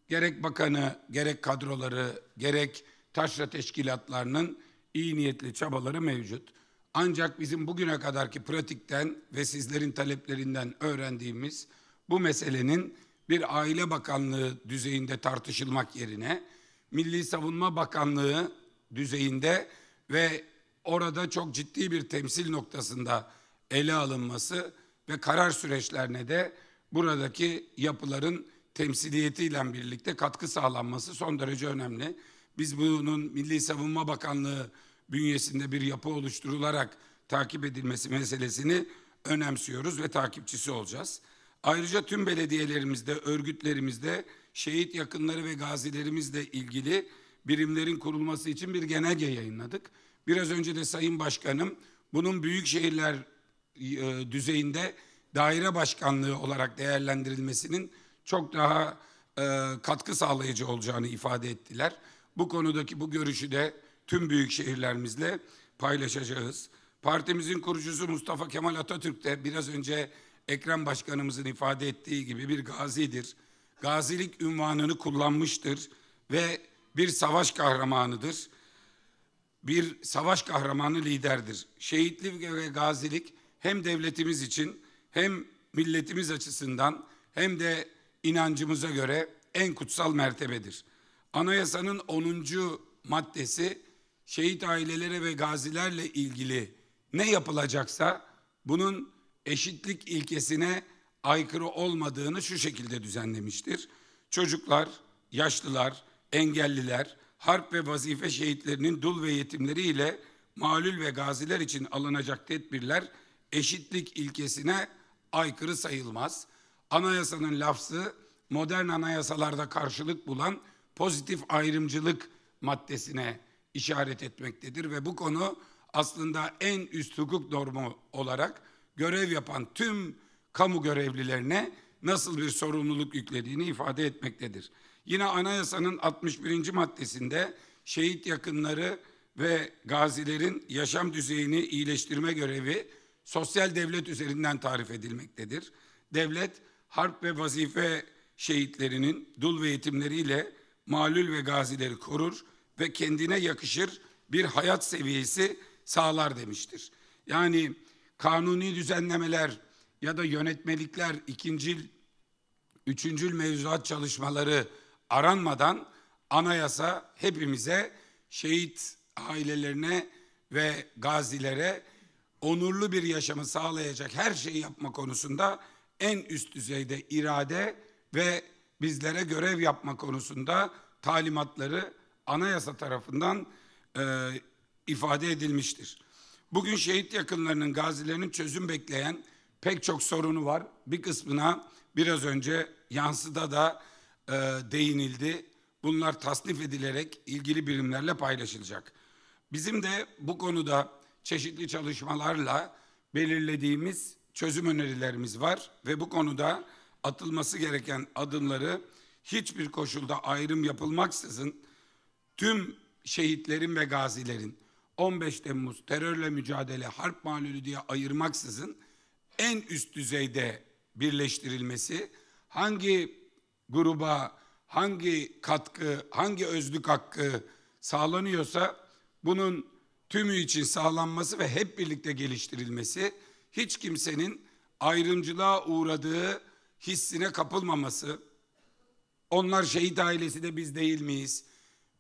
Speaker 5: gerek bakanı, gerek kadroları, gerek taşra teşkilatlarının iyi niyetli çabaları mevcut. Ancak bizim bugüne kadarki pratikten ve sizlerin taleplerinden öğrendiğimiz bu meselenin bir aile bakanlığı düzeyinde tartışılmak yerine Milli Savunma Bakanlığı düzeyinde ve orada çok ciddi bir temsil noktasında ele alınması ve karar süreçlerine de buradaki yapıların temsiliyetiyle birlikte katkı sağlanması son derece önemli. Biz bunun Milli Savunma Bakanlığı bünyesinde bir yapı oluşturularak takip edilmesi meselesini önemsiyoruz ve takipçisi olacağız. Ayrıca tüm belediyelerimizde, örgütlerimizde şehit yakınları ve gazilerimizle ilgili birimlerin kurulması için bir genelge yayınladık. Biraz önce de Sayın Başkanım bunun büyük şehirler e, düzeyinde daire başkanlığı olarak değerlendirilmesinin çok daha e, katkı sağlayıcı olacağını ifade ettiler. Bu konudaki bu görüşü de tüm büyük şehirlerimizle paylaşacağız. Partimizin kurucusu Mustafa Kemal Atatürk de biraz önce Ekrem Başkanımızın ifade ettiği gibi bir gazidir. Gazilik ünvanını kullanmıştır ve bir savaş kahramanıdır. Bir savaş kahramanı liderdir. Şehitlik ve gazilik hem devletimiz için hem milletimiz açısından hem de inancımıza göre en kutsal mertebedir. Anayasanın 10. maddesi şehit ailelere ve gazilerle ilgili ne yapılacaksa bunun eşitlik ilkesine aykırı olmadığını şu şekilde düzenlemiştir. Çocuklar, yaşlılar, engelliler, harp ve vazife şehitlerinin dul ve yetimleri ile malul ve gaziler için alınacak tedbirler eşitlik ilkesine aykırı sayılmaz. Anayasanın lafzı modern anayasalarda karşılık bulan pozitif ayrımcılık maddesine işaret etmektedir ve bu konu aslında en üst hukuk normu olarak görev yapan tüm kamu görevlilerine nasıl bir sorumluluk yüklediğini ifade etmektedir. Yine anayasanın 61. maddesinde şehit yakınları ve gazilerin yaşam düzeyini iyileştirme görevi sosyal devlet üzerinden tarif edilmektedir. Devlet harp ve vazife şehitlerinin dul ve yetimleriyle malul ve gazileri korur ve kendine yakışır bir hayat seviyesi sağlar demiştir. Yani kanuni düzenlemeler ya da yönetmelikler ikincil, üçüncül mevzuat çalışmaları aranmadan anayasa hepimize şehit ailelerine ve gazilere onurlu bir yaşamı sağlayacak her şeyi yapma konusunda en üst düzeyde irade ve bizlere görev yapma konusunda talimatları anayasa tarafından e, ifade edilmiştir. Bugün şehit yakınlarının, gazilerinin çözüm bekleyen pek çok sorunu var. Bir kısmına biraz önce yansıda da e, değinildi. bunlar tasnif edilerek ilgili birimlerle paylaşılacak. Bizim de bu konuda çeşitli çalışmalarla belirlediğimiz çözüm önerilerimiz var ve bu konuda atılması gereken adımları hiçbir koşulda ayrım yapılmaksızın tüm şehitlerin ve gazilerin 15 Temmuz terörle mücadele harp malulü diye ayırmaksızın en üst düzeyde birleştirilmesi hangi gruba hangi katkı, hangi özlük hakkı sağlanıyorsa bunun tümü için sağlanması ve hep birlikte geliştirilmesi, hiç kimsenin ayrımcılığa uğradığı hissine kapılmaması, onlar şehit ailesi de biz değil miyiz?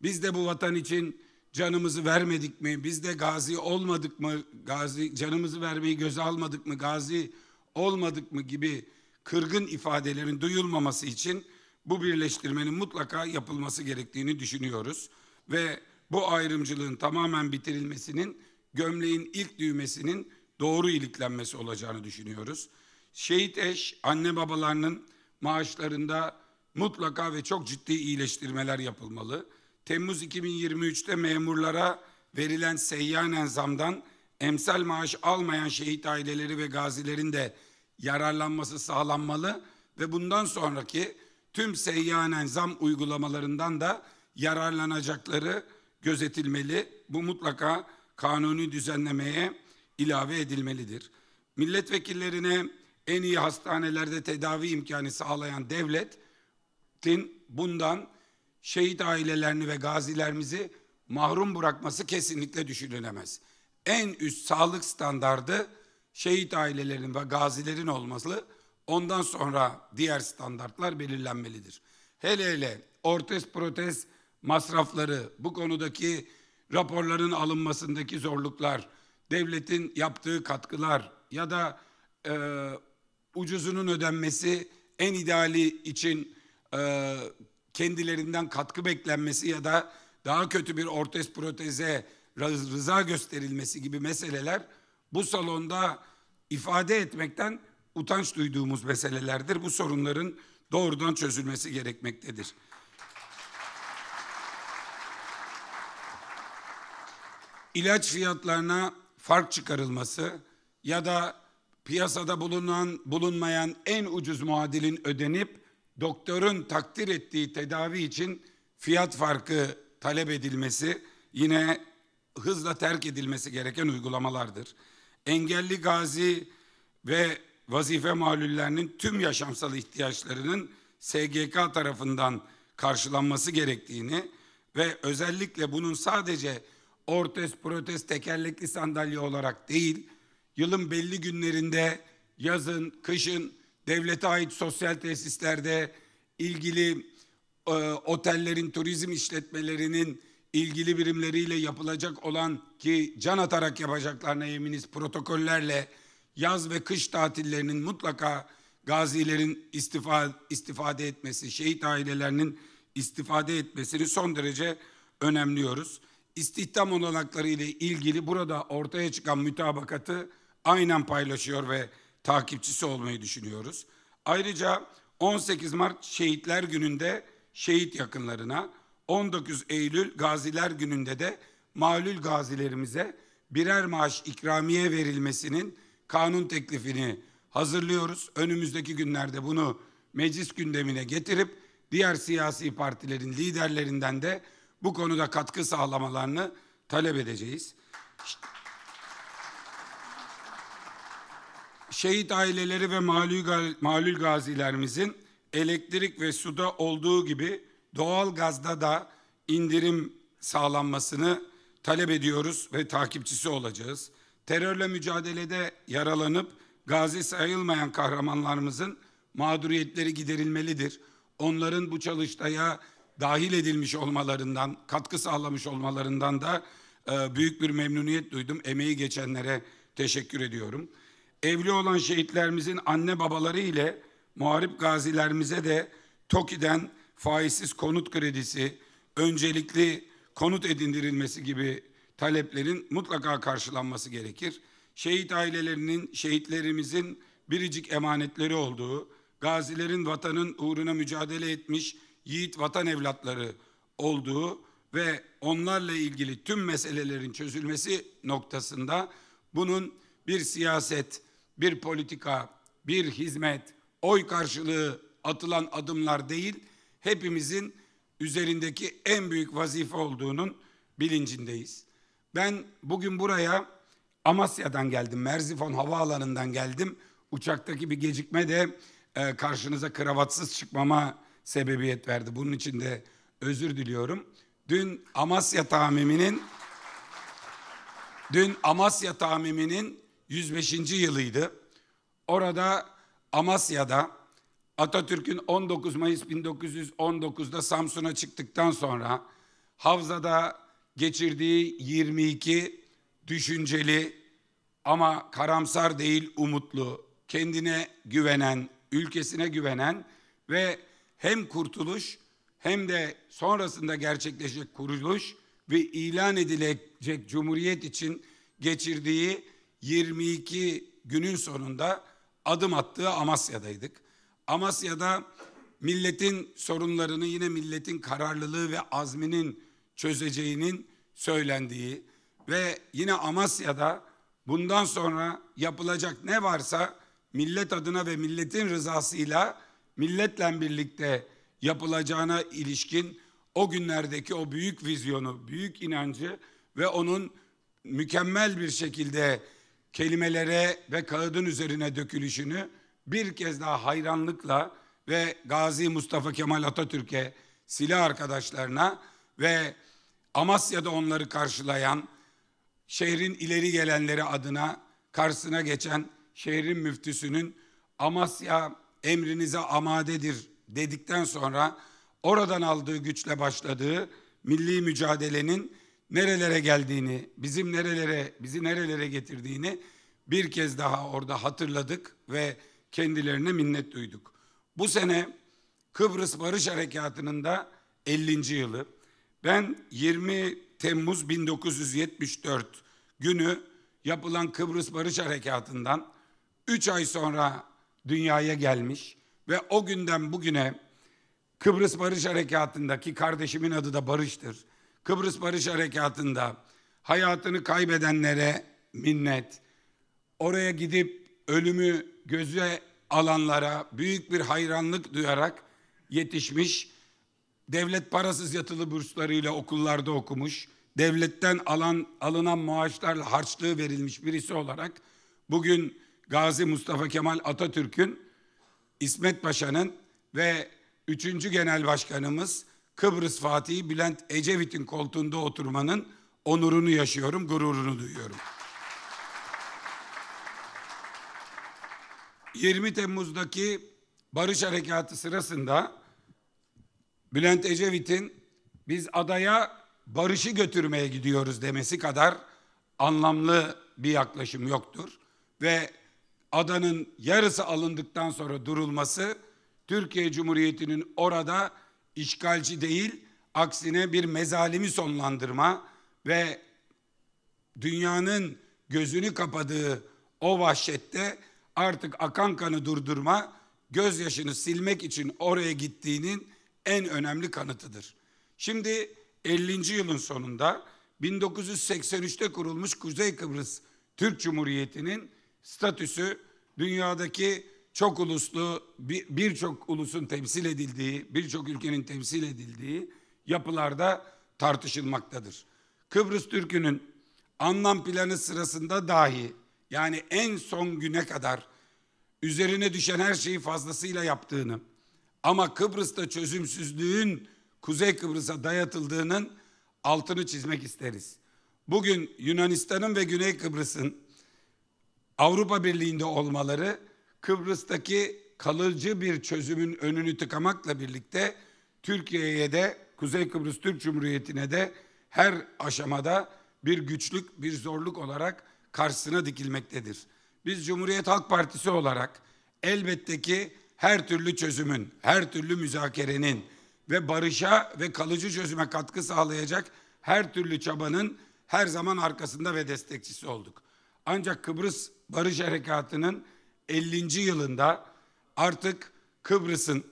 Speaker 5: Biz de bu vatan için canımızı vermedik mi? Biz de gazi olmadık mı? Gazi canımızı vermeyi göze almadık mı? Gazi olmadık mı gibi kırgın ifadelerin duyulmaması için bu birleştirmenin mutlaka yapılması gerektiğini düşünüyoruz ve bu ayrımcılığın tamamen bitirilmesinin gömleğin ilk düğmesinin doğru iliklenmesi olacağını düşünüyoruz. Şehit eş, anne babalarının maaşlarında mutlaka ve çok ciddi iyileştirmeler yapılmalı. Temmuz 2023'te memurlara verilen seyyanen zamdan emsal maaş almayan şehit aileleri ve gazilerin de yararlanması sağlanmalı ve bundan sonraki tüm seyyanen zam uygulamalarından da yararlanacakları gözetilmeli. Bu mutlaka kanuni düzenlemeye ilave edilmelidir. Milletvekillerine en iyi hastanelerde tedavi imkanı sağlayan devletin bundan şehit ailelerini ve gazilerimizi mahrum bırakması kesinlikle düşünülemez. En üst sağlık standardı şehit ailelerin ve gazilerin olması, ondan sonra diğer standartlar belirlenmelidir. Hele hele ortez protez masrafları, bu konudaki raporların alınmasındaki zorluklar, devletin yaptığı katkılar ya da e, ucuzunun ödenmesi en ideali için e, kendilerinden katkı beklenmesi ya da daha kötü bir ortez proteze rız- rıza gösterilmesi gibi meseleler bu salonda ifade etmekten utanç duyduğumuz meselelerdir. Bu sorunların doğrudan çözülmesi gerekmektedir. İlaç fiyatlarına fark çıkarılması ya da piyasada bulunan bulunmayan en ucuz muadilin ödenip doktorun takdir ettiği tedavi için fiyat farkı talep edilmesi yine hızla terk edilmesi gereken uygulamalardır. Engelli gazi ve vazife malullerinin tüm yaşamsal ihtiyaçlarının SGK tarafından karşılanması gerektiğini ve özellikle bunun sadece ortez, protez, tekerlekli sandalye olarak değil, yılın belli günlerinde yazın, kışın devlete ait sosyal tesislerde ilgili e, otellerin, turizm işletmelerinin ilgili birimleriyle yapılacak olan ki can atarak yapacaklarına eminiz protokollerle yaz ve kış tatillerinin mutlaka gazilerin istifa, istifade etmesi, şehit ailelerinin istifade etmesini son derece önemliyoruz. İstihdam olanakları ile ilgili burada ortaya çıkan mütabakatı aynen paylaşıyor ve takipçisi olmayı düşünüyoruz. Ayrıca 18 Mart Şehitler Günü'nde şehit yakınlarına, 19 Eylül Gaziler Günü'nde de malul gazilerimize birer maaş ikramiye verilmesinin kanun teklifini hazırlıyoruz. Önümüzdeki günlerde bunu meclis gündemine getirip diğer siyasi partilerin liderlerinden de bu konuda katkı sağlamalarını talep edeceğiz. Şehit aileleri ve malul, ga- malul gazilerimizin elektrik ve suda olduğu gibi doğal gazda da indirim sağlanmasını talep ediyoruz ve takipçisi olacağız. Terörle mücadelede yaralanıp gazi sayılmayan kahramanlarımızın mağduriyetleri giderilmelidir. Onların bu çalıştaya dahil edilmiş olmalarından, katkı sağlamış olmalarından da e, büyük bir memnuniyet duydum. Emeği geçenlere teşekkür ediyorum. Evli olan şehitlerimizin anne babaları ile muharip gazilerimize de TOKİ'den faizsiz konut kredisi, öncelikli konut edindirilmesi gibi taleplerin mutlaka karşılanması gerekir. Şehit ailelerinin, şehitlerimizin biricik emanetleri olduğu, gazilerin vatanın uğruna mücadele etmiş yiğit vatan evlatları olduğu ve onlarla ilgili tüm meselelerin çözülmesi noktasında bunun bir siyaset, bir politika, bir hizmet, oy karşılığı atılan adımlar değil, hepimizin üzerindeki en büyük vazife olduğunun bilincindeyiz. Ben bugün buraya Amasya'dan geldim, Merzifon Havaalanı'ndan geldim. Uçaktaki bir gecikme de e, karşınıza kravatsız çıkmama sebebiyet verdi. Bunun için de özür diliyorum. Dün Amasya tamiminin dün Amasya tamiminin 105. yılıydı. Orada Amasya'da Atatürk'ün 19 Mayıs 1919'da Samsun'a çıktıktan sonra Havza'da geçirdiği 22 düşünceli ama karamsar değil umutlu, kendine güvenen, ülkesine güvenen ve hem kurtuluş hem de sonrasında gerçekleşecek kuruluş ve ilan edilecek cumhuriyet için geçirdiği 22 günün sonunda adım attığı Amasya'daydık. Amasya'da milletin sorunlarını yine milletin kararlılığı ve azminin çözeceğinin söylendiği ve yine Amasya'da bundan sonra yapılacak ne varsa millet adına ve milletin rızasıyla milletle birlikte yapılacağına ilişkin o günlerdeki o büyük vizyonu, büyük inancı ve onun mükemmel bir şekilde kelimelere ve kağıdın üzerine dökülüşünü bir kez daha hayranlıkla ve Gazi Mustafa Kemal Atatürk'e, silah arkadaşlarına ve Amasya'da onları karşılayan, şehrin ileri gelenleri adına karşısına geçen şehrin müftüsünün Amasya emrinize amadedir dedikten sonra oradan aldığı güçle başladığı milli mücadelenin nerelere geldiğini, bizim nerelere, bizi nerelere getirdiğini bir kez daha orada hatırladık ve kendilerine minnet duyduk. Bu sene Kıbrıs Barış Harekatı'nın da 50. yılı. Ben 20 Temmuz 1974 günü yapılan Kıbrıs Barış Harekatı'ndan 3 ay sonra dünyaya gelmiş ve o günden bugüne Kıbrıs Barış Harekatı'ndaki kardeşimin adı da Barış'tır. Kıbrıs Barış Harekatı'nda hayatını kaybedenlere minnet, oraya gidip ölümü göze alanlara büyük bir hayranlık duyarak yetişmiş, devlet parasız yatılı burslarıyla okullarda okumuş, devletten alan alınan maaşlarla harçlığı verilmiş birisi olarak bugün Gazi Mustafa Kemal Atatürk'ün İsmet Paşa'nın ve 3. Genel Başkanımız Kıbrıs Fatihi Bülent Ecevit'in koltuğunda oturmanın onurunu yaşıyorum, gururunu duyuyorum. 20 Temmuz'daki Barış Harekatı sırasında Bülent Ecevit'in biz adaya barışı götürmeye gidiyoruz demesi kadar anlamlı bir yaklaşım yoktur. Ve adanın yarısı alındıktan sonra durulması Türkiye Cumhuriyeti'nin orada işgalci değil aksine bir mezalimi sonlandırma ve dünyanın gözünü kapadığı o vahşette artık akan kanı durdurma, gözyaşını silmek için oraya gittiğinin en önemli kanıtıdır. Şimdi 50. yılın sonunda 1983'te kurulmuş Kuzey Kıbrıs Türk Cumhuriyeti'nin statüsü dünyadaki çok uluslu bir- birçok ulusun temsil edildiği, birçok ülkenin temsil edildiği yapılarda tartışılmaktadır. Kıbrıs Türk'ünün anlam planı sırasında dahi yani en son güne kadar üzerine düşen her şeyi fazlasıyla yaptığını ama Kıbrıs'ta çözümsüzlüğün Kuzey Kıbrıs'a dayatıldığının altını çizmek isteriz. Bugün Yunanistan'ın ve Güney Kıbrıs'ın Avrupa Birliği'nde olmaları Kıbrıs'taki kalıcı bir çözümün önünü tıkamakla birlikte Türkiye'ye de Kuzey Kıbrıs Türk Cumhuriyeti'ne de her aşamada bir güçlük, bir zorluk olarak karşısına dikilmektedir. Biz Cumhuriyet Halk Partisi olarak elbette ki her türlü çözümün, her türlü müzakerenin ve barışa ve kalıcı çözüme katkı sağlayacak her türlü çabanın her zaman arkasında ve destekçisi olduk. Ancak Kıbrıs Barış Harekatı'nın 50. yılında artık Kıbrıs'ın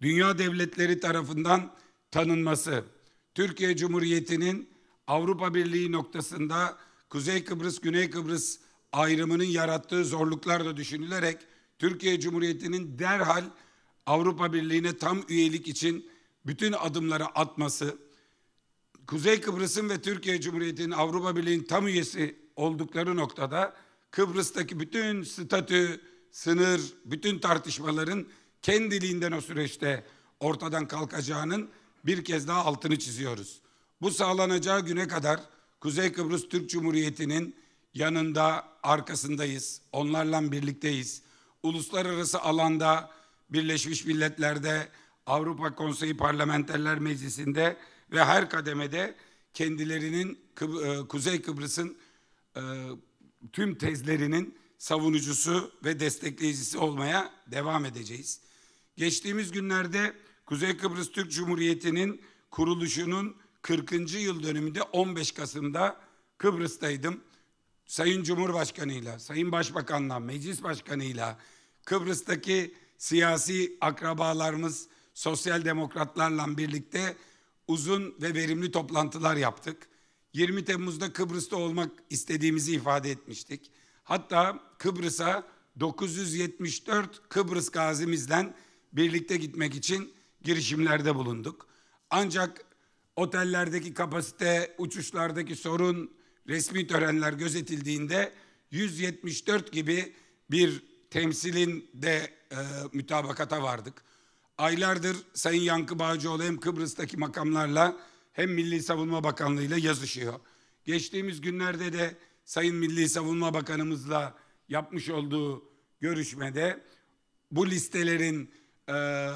Speaker 5: dünya devletleri tarafından tanınması, Türkiye Cumhuriyeti'nin Avrupa Birliği noktasında Kuzey Kıbrıs, Güney Kıbrıs ayrımının yarattığı zorluklar da düşünülerek Türkiye Cumhuriyeti'nin derhal Avrupa Birliği'ne tam üyelik için bütün adımları atması, Kuzey Kıbrıs'ın ve Türkiye Cumhuriyeti'nin Avrupa Birliği'nin tam üyesi oldukları noktada Kıbrıs'taki bütün statü, sınır, bütün tartışmaların kendiliğinden o süreçte ortadan kalkacağının bir kez daha altını çiziyoruz. Bu sağlanacağı güne kadar Kuzey Kıbrıs Türk Cumhuriyeti'nin yanında, arkasındayız. Onlarla birlikteyiz. Uluslararası alanda Birleşmiş Milletler'de, Avrupa Konseyi Parlamenterler Meclisi'nde ve her kademede kendilerinin e, Kuzey Kıbrıs'ın e, tüm tezlerinin savunucusu ve destekleyicisi olmaya devam edeceğiz. Geçtiğimiz günlerde Kuzey Kıbrıs Türk Cumhuriyeti'nin kuruluşunun 40. yıl dönümünde 15 Kasım'da Kıbrıs'taydım. Sayın Cumhurbaşkanı'yla, Sayın Başbakan'la, Meclis Başkanı'yla, Kıbrıs'taki siyasi akrabalarımız, sosyal demokratlarla birlikte uzun ve verimli toplantılar yaptık. 20 Temmuz'da Kıbrıs'ta olmak istediğimizi ifade etmiştik. Hatta Kıbrıs'a 974 Kıbrıs gazimizle birlikte gitmek için girişimlerde bulunduk. Ancak otellerdeki kapasite, uçuşlardaki sorun, resmi törenler gözetildiğinde 174 gibi bir temsilin de e, mütabakata vardık. Aylardır Sayın Yankı Bağcıoğlu hem Kıbrıs'taki makamlarla hem Milli Savunma Bakanlığı ile yazışıyor. Geçtiğimiz günlerde de Sayın Milli Savunma Bakanımızla yapmış olduğu görüşmede bu listelerin e,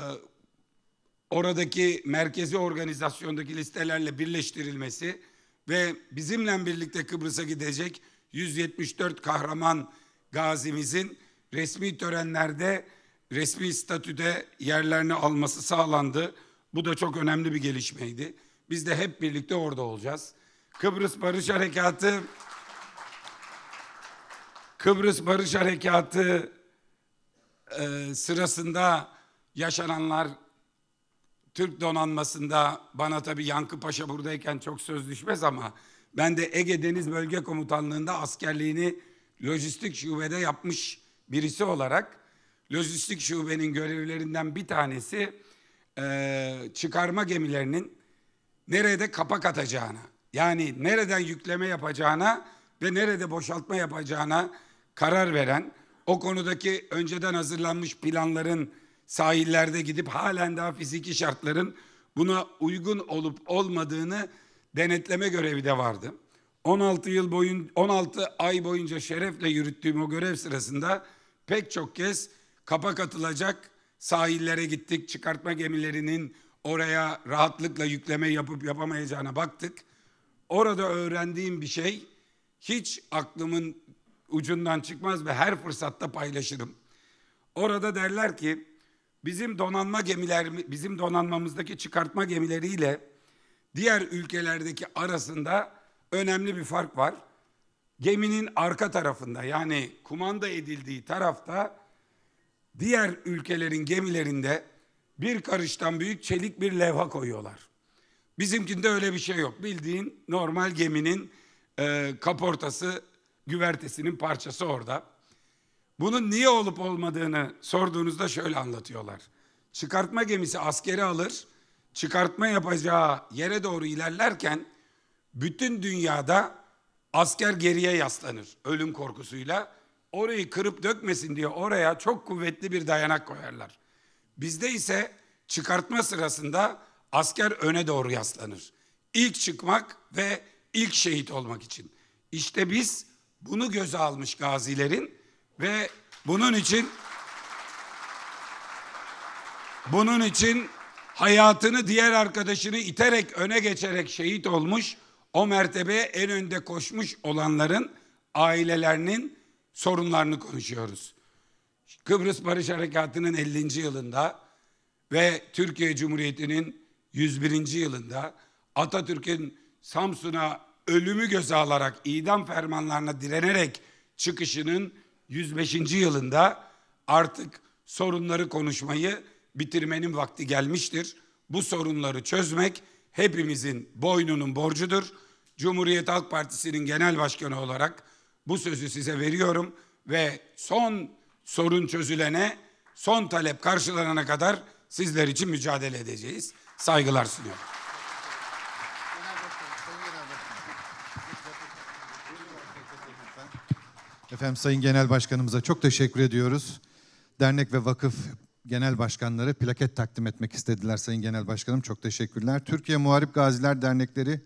Speaker 5: oradaki merkezi organizasyondaki listelerle birleştirilmesi ve bizimle birlikte Kıbrıs'a gidecek 174 kahraman gazimizin resmi törenlerde resmi statüde yerlerini alması sağlandı. Bu da çok önemli bir gelişmeydi. Biz de hep birlikte orada olacağız. Kıbrıs Barış Harekatı Kıbrıs Barış Harekatı e, sırasında yaşananlar Türk donanmasında bana tabii Yankı Paşa buradayken çok söz düşmez ama ben de Ege Deniz Bölge Komutanlığı'nda askerliğini lojistik şubede yapmış birisi olarak lojistik şubenin görevlerinden bir tanesi eee, çıkarma gemilerinin nerede kapak atacağına yani nereden yükleme yapacağına ve nerede boşaltma yapacağına karar veren o konudaki önceden hazırlanmış planların sahillerde gidip halen daha fiziki şartların buna uygun olup olmadığını denetleme görevi de vardı. 16 yıl boyun 16 ay boyunca şerefle yürüttüğüm o görev sırasında pek çok kez kapak atılacak sahillere gittik. Çıkartma gemilerinin oraya rahatlıkla yükleme yapıp yapamayacağına baktık. Orada öğrendiğim bir şey hiç aklımın ucundan çıkmaz ve her fırsatta paylaşırım. Orada derler ki bizim donanma gemiler bizim donanmamızdaki çıkartma gemileriyle diğer ülkelerdeki arasında önemli bir fark var. Geminin arka tarafında yani kumanda edildiği tarafta diğer ülkelerin gemilerinde bir karıştan büyük çelik bir levha koyuyorlar. Bizimkinde öyle bir şey yok. Bildiğin normal geminin e, kaportası, güvertesinin parçası orada. Bunun niye olup olmadığını sorduğunuzda şöyle anlatıyorlar. Çıkartma gemisi askeri alır, çıkartma yapacağı yere doğru ilerlerken bütün dünyada asker geriye yaslanır ölüm korkusuyla. Orayı kırıp dökmesin diye oraya çok kuvvetli bir dayanak koyarlar. Bizde ise çıkartma sırasında asker öne doğru yaslanır. İlk çıkmak ve ilk şehit olmak için. İşte biz bunu göze almış gazilerin ve bunun için bunun için hayatını diğer arkadaşını iterek öne geçerek şehit olmuş, o mertebeye en önde koşmuş olanların ailelerinin sorunlarını konuşuyoruz. Kıbrıs Barış Harekatı'nın 50. yılında ve Türkiye Cumhuriyeti'nin 101. yılında Atatürk'ün Samsun'a ölümü göze alarak idam fermanlarına direnerek çıkışının 105. yılında artık sorunları konuşmayı bitirmenin vakti gelmiştir. Bu sorunları çözmek hepimizin boynunun borcudur. Cumhuriyet Halk Partisi'nin genel başkanı olarak bu sözü size veriyorum ve son sorun çözülene, son talep karşılanana kadar sizler için mücadele edeceğiz. Saygılar sunuyorum.
Speaker 1: Efendim Sayın Genel Başkanımıza çok teşekkür ediyoruz. Dernek ve vakıf genel başkanları plaket takdim etmek istediler Sayın Genel Başkanım. Çok teşekkürler. Türkiye Muharip Gaziler Dernekleri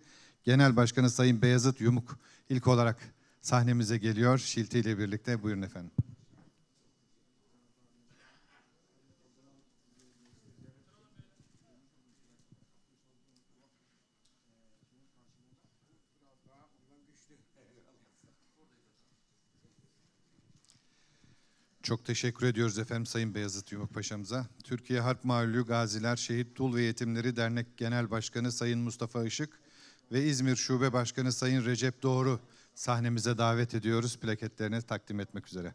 Speaker 1: Genel Başkanı Sayın Beyazıt Yumuk ilk olarak sahnemize geliyor. Şilti ile birlikte buyurun efendim. Çok teşekkür ediyoruz efendim Sayın Beyazıt Yumuk Paşa'mıza. Türkiye Harp Mağlulü Gaziler Şehit Dul ve Yetimleri Dernek Genel Başkanı Sayın Mustafa Işık ve İzmir Şube Başkanı Sayın Recep Doğru sahnemize davet ediyoruz. Plaketlerini takdim etmek üzere.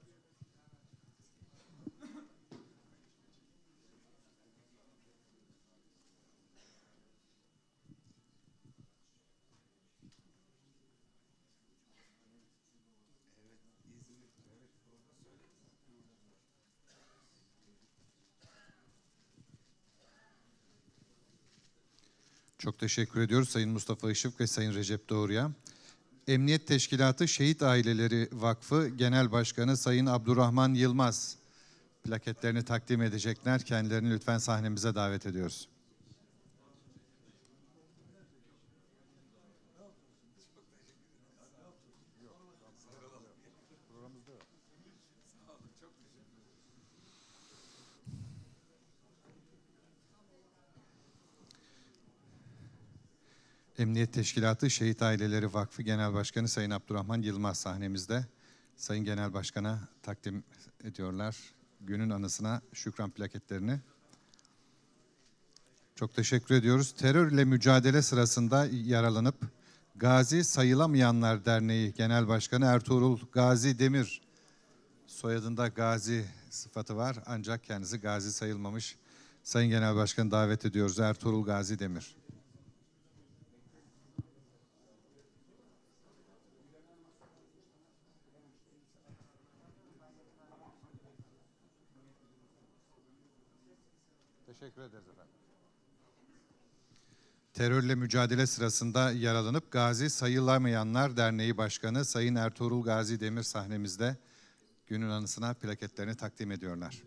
Speaker 1: Çok teşekkür ediyoruz Sayın Mustafa Işık ve Sayın Recep Doğru'ya. Emniyet Teşkilatı Şehit Aileleri Vakfı Genel Başkanı Sayın Abdurrahman Yılmaz plaketlerini takdim edecekler. Kendilerini lütfen sahnemize davet ediyoruz. Emniyet Teşkilatı Şehit Aileleri Vakfı Genel Başkanı Sayın Abdurrahman Yılmaz sahnemizde. Sayın Genel Başkan'a takdim ediyorlar günün anısına şükran plaketlerini. Çok teşekkür ediyoruz. Terörle mücadele sırasında yaralanıp Gazi Sayılamayanlar Derneği Genel Başkanı Ertuğrul Gazi Demir soyadında Gazi sıfatı var ancak kendisi Gazi sayılmamış. Sayın Genel Başkanı davet ediyoruz Ertuğrul Gazi Demir. Teşekkür ederiz efendim. Terörle mücadele sırasında yaralanıp Gazi Sayılamayanlar Derneği Başkanı Sayın Ertuğrul Gazi Demir sahnemizde günün anısına plaketlerini takdim ediyorlar.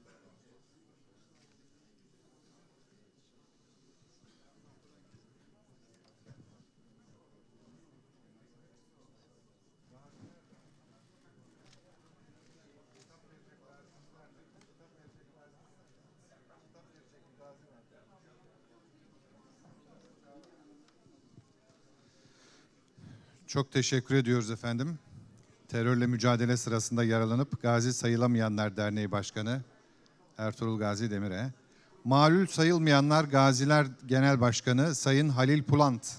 Speaker 1: Çok teşekkür ediyoruz efendim. Terörle mücadele sırasında yaralanıp Gazi Sayılamayanlar Derneği Başkanı Ertuğrul Gazi Demir'e. Malul Sayılmayanlar Gaziler Genel Başkanı Sayın Halil Pulant.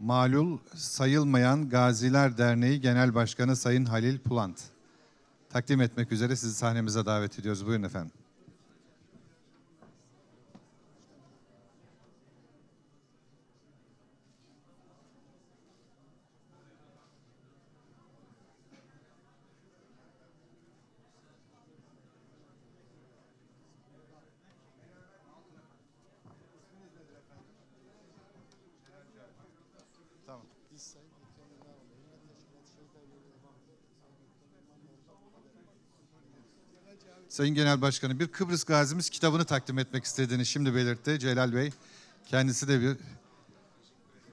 Speaker 1: Malul Sayılmayan Gaziler Derneği Genel Başkanı Sayın Halil Pulant. Takdim etmek üzere sizi sahnemize davet ediyoruz. Buyurun efendim. Sayın Genel Başkanım bir Kıbrıs gazimiz kitabını takdim etmek istediğini şimdi belirtti Celal Bey. Kendisi de bir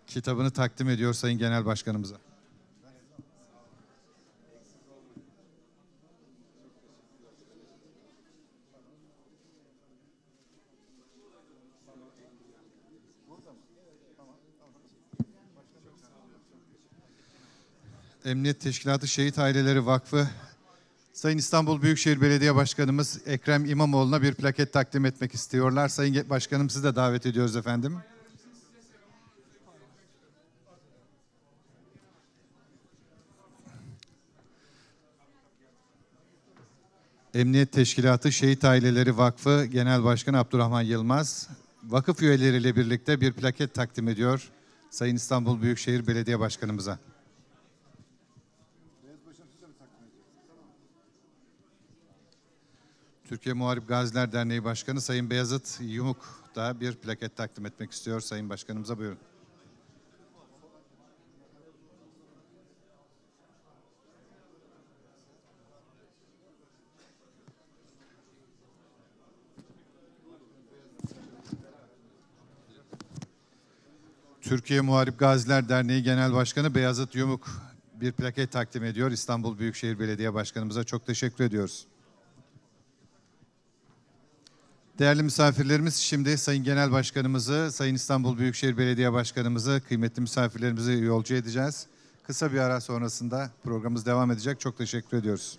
Speaker 1: kitabını takdim ediyor Sayın Genel Başkanımıza. Emniyet Teşkilatı Şehit Aileleri Vakfı Sayın İstanbul Büyükşehir Belediye Başkanımız Ekrem İmamoğlu'na bir plaket takdim etmek istiyorlar. Sayın Başkanım sizi de davet ediyoruz efendim. Emniyet Teşkilatı Şehit Aileleri Vakfı Genel Başkanı Abdurrahman Yılmaz vakıf üyeleriyle birlikte bir plaket takdim ediyor Sayın İstanbul Büyükşehir Belediye Başkanımıza. Türkiye Muharip Gaziler Derneği Başkanı Sayın Beyazıt Yumuk da bir plaket takdim etmek istiyor. Sayın Başkanımıza buyurun. Türkiye Muharip Gaziler Derneği Genel Başkanı Beyazıt Yumuk bir plaket takdim ediyor. İstanbul Büyükşehir Belediye Başkanımıza çok teşekkür ediyoruz. Değerli misafirlerimiz şimdi Sayın Genel Başkanımızı, Sayın İstanbul Büyükşehir Belediye Başkanımızı, kıymetli misafirlerimizi yolcu edeceğiz. Kısa bir ara sonrasında programımız devam edecek. Çok teşekkür ediyoruz.